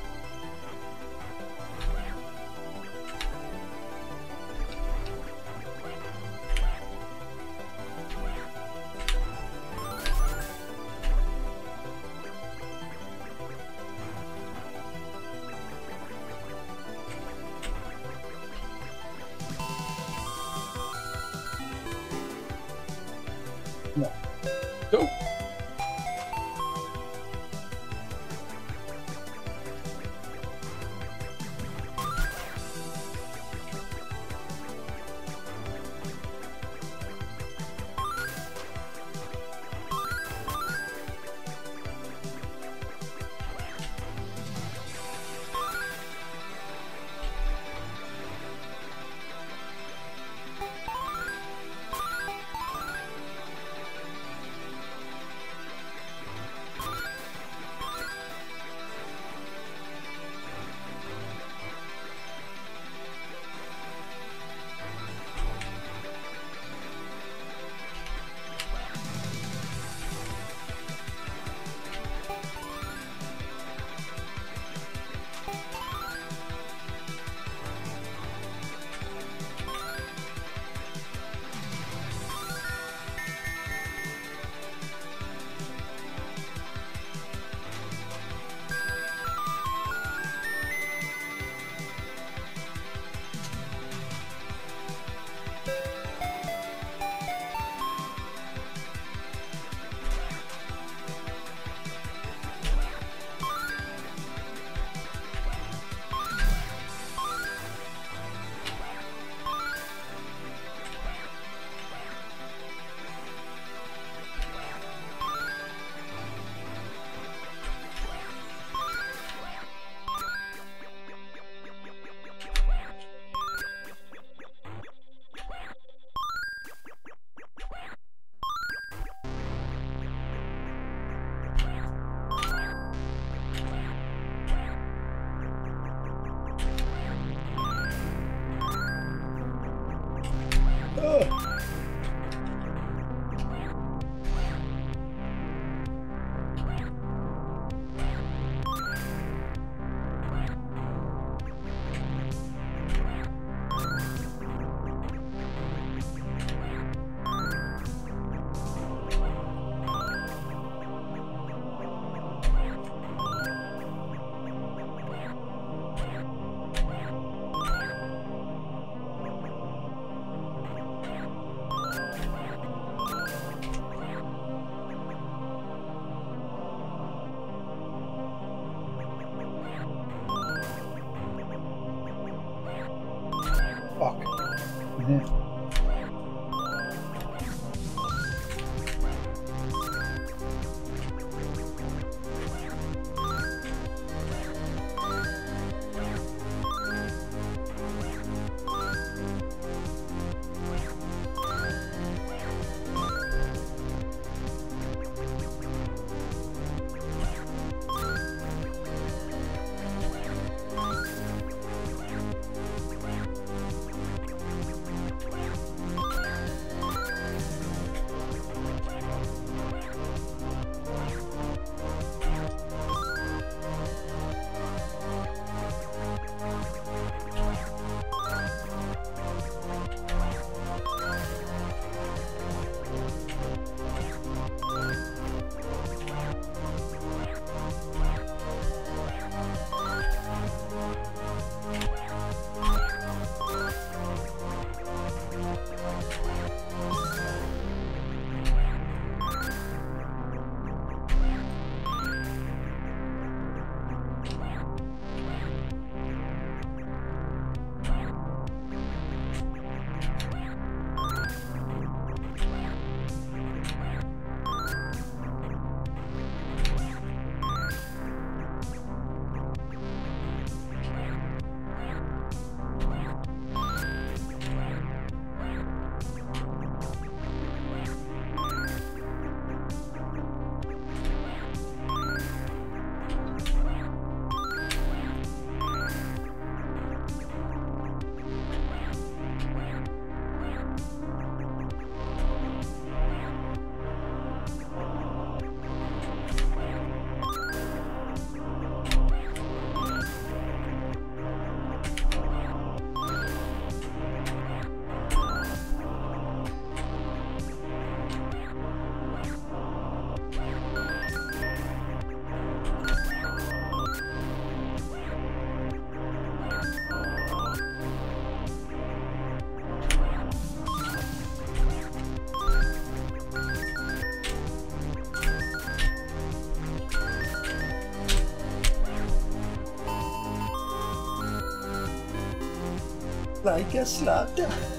Like a slaughter.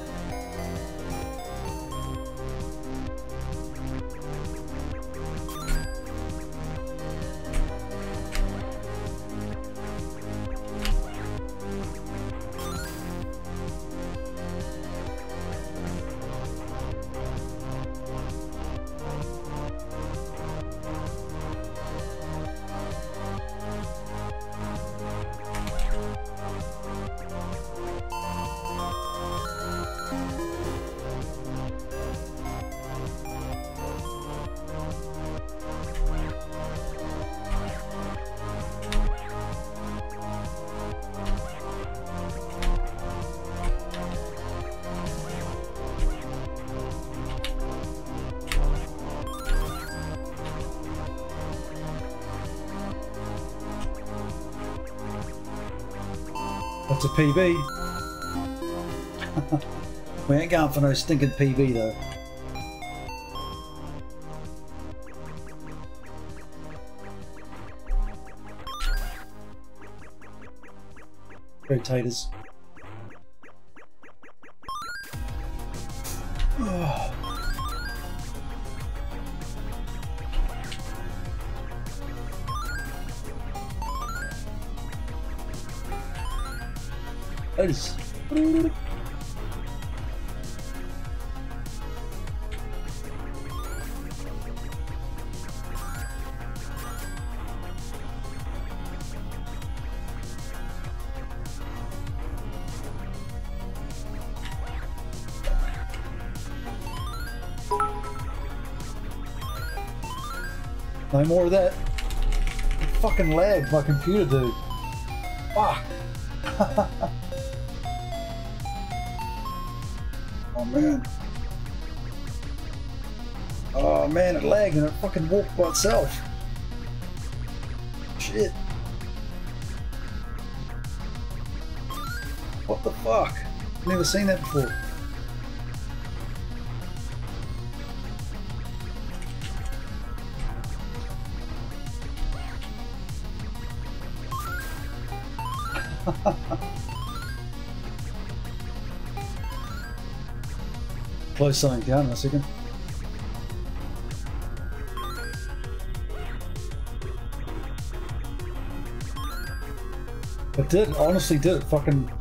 PB? we ain't going for no stinking PB though. Go more of that. Fucking lag my computer, dude. Fuck. oh man. Oh man, it lagged and it fucking walked by itself. Shit. What the fuck? Never seen that before. Close something down in a second. It did, honestly did. It fucking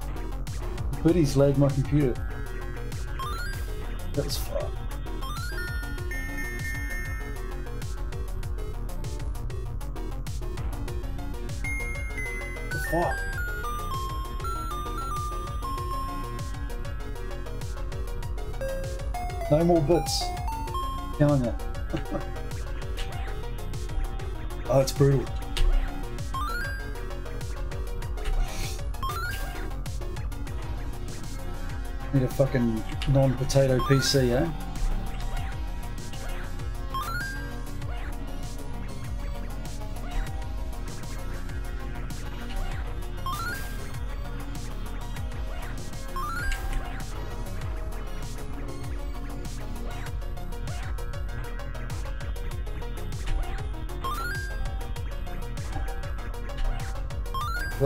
booties lagged my computer. That's Bits. Telling you. oh, it's brutal. Need a fucking non-potato PC, eh?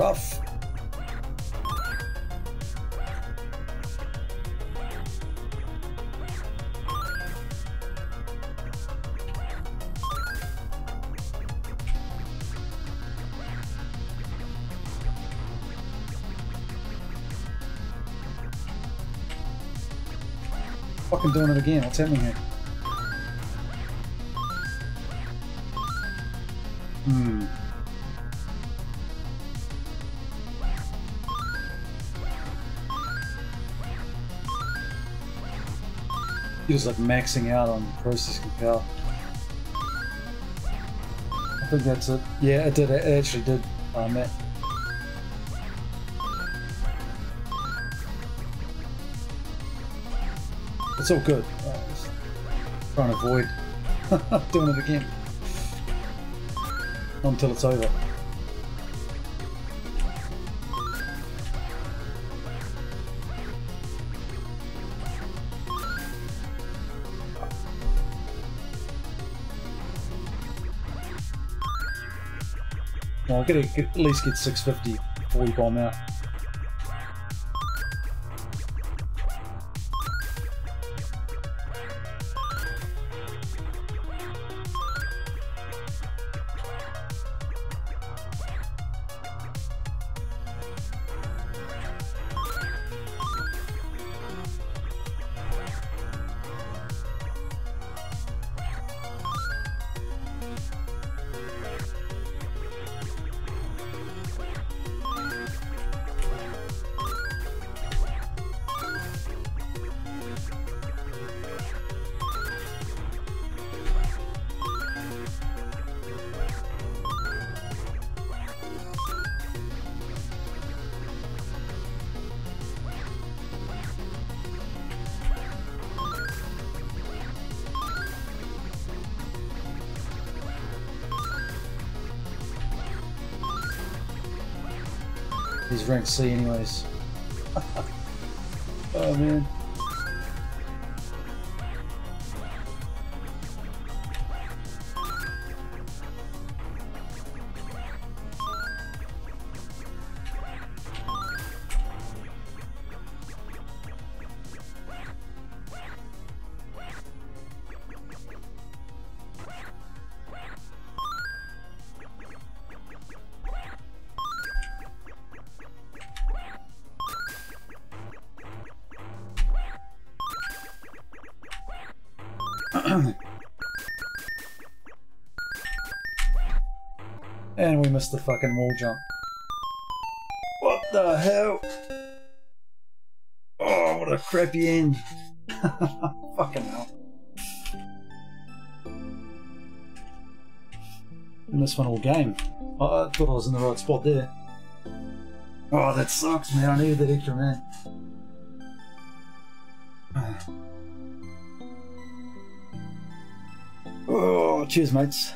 Rough. Fucking doing it again. What's happening here? Was like maxing out on processing power. I think that's it. Yeah, it did. It actually did, uh, Matt. It's all good. Uh, just trying to avoid doing it again. Until it's over. Get, at least get 650 before we bomb out. Rank anyways. Missed the fucking wall jump. What the hell? Oh, what a crappy end. fucking hell. And this one all game. Oh, I thought I was in the right spot there. Oh, that sucks, man. I needed that extra man. Oh, cheers, mates.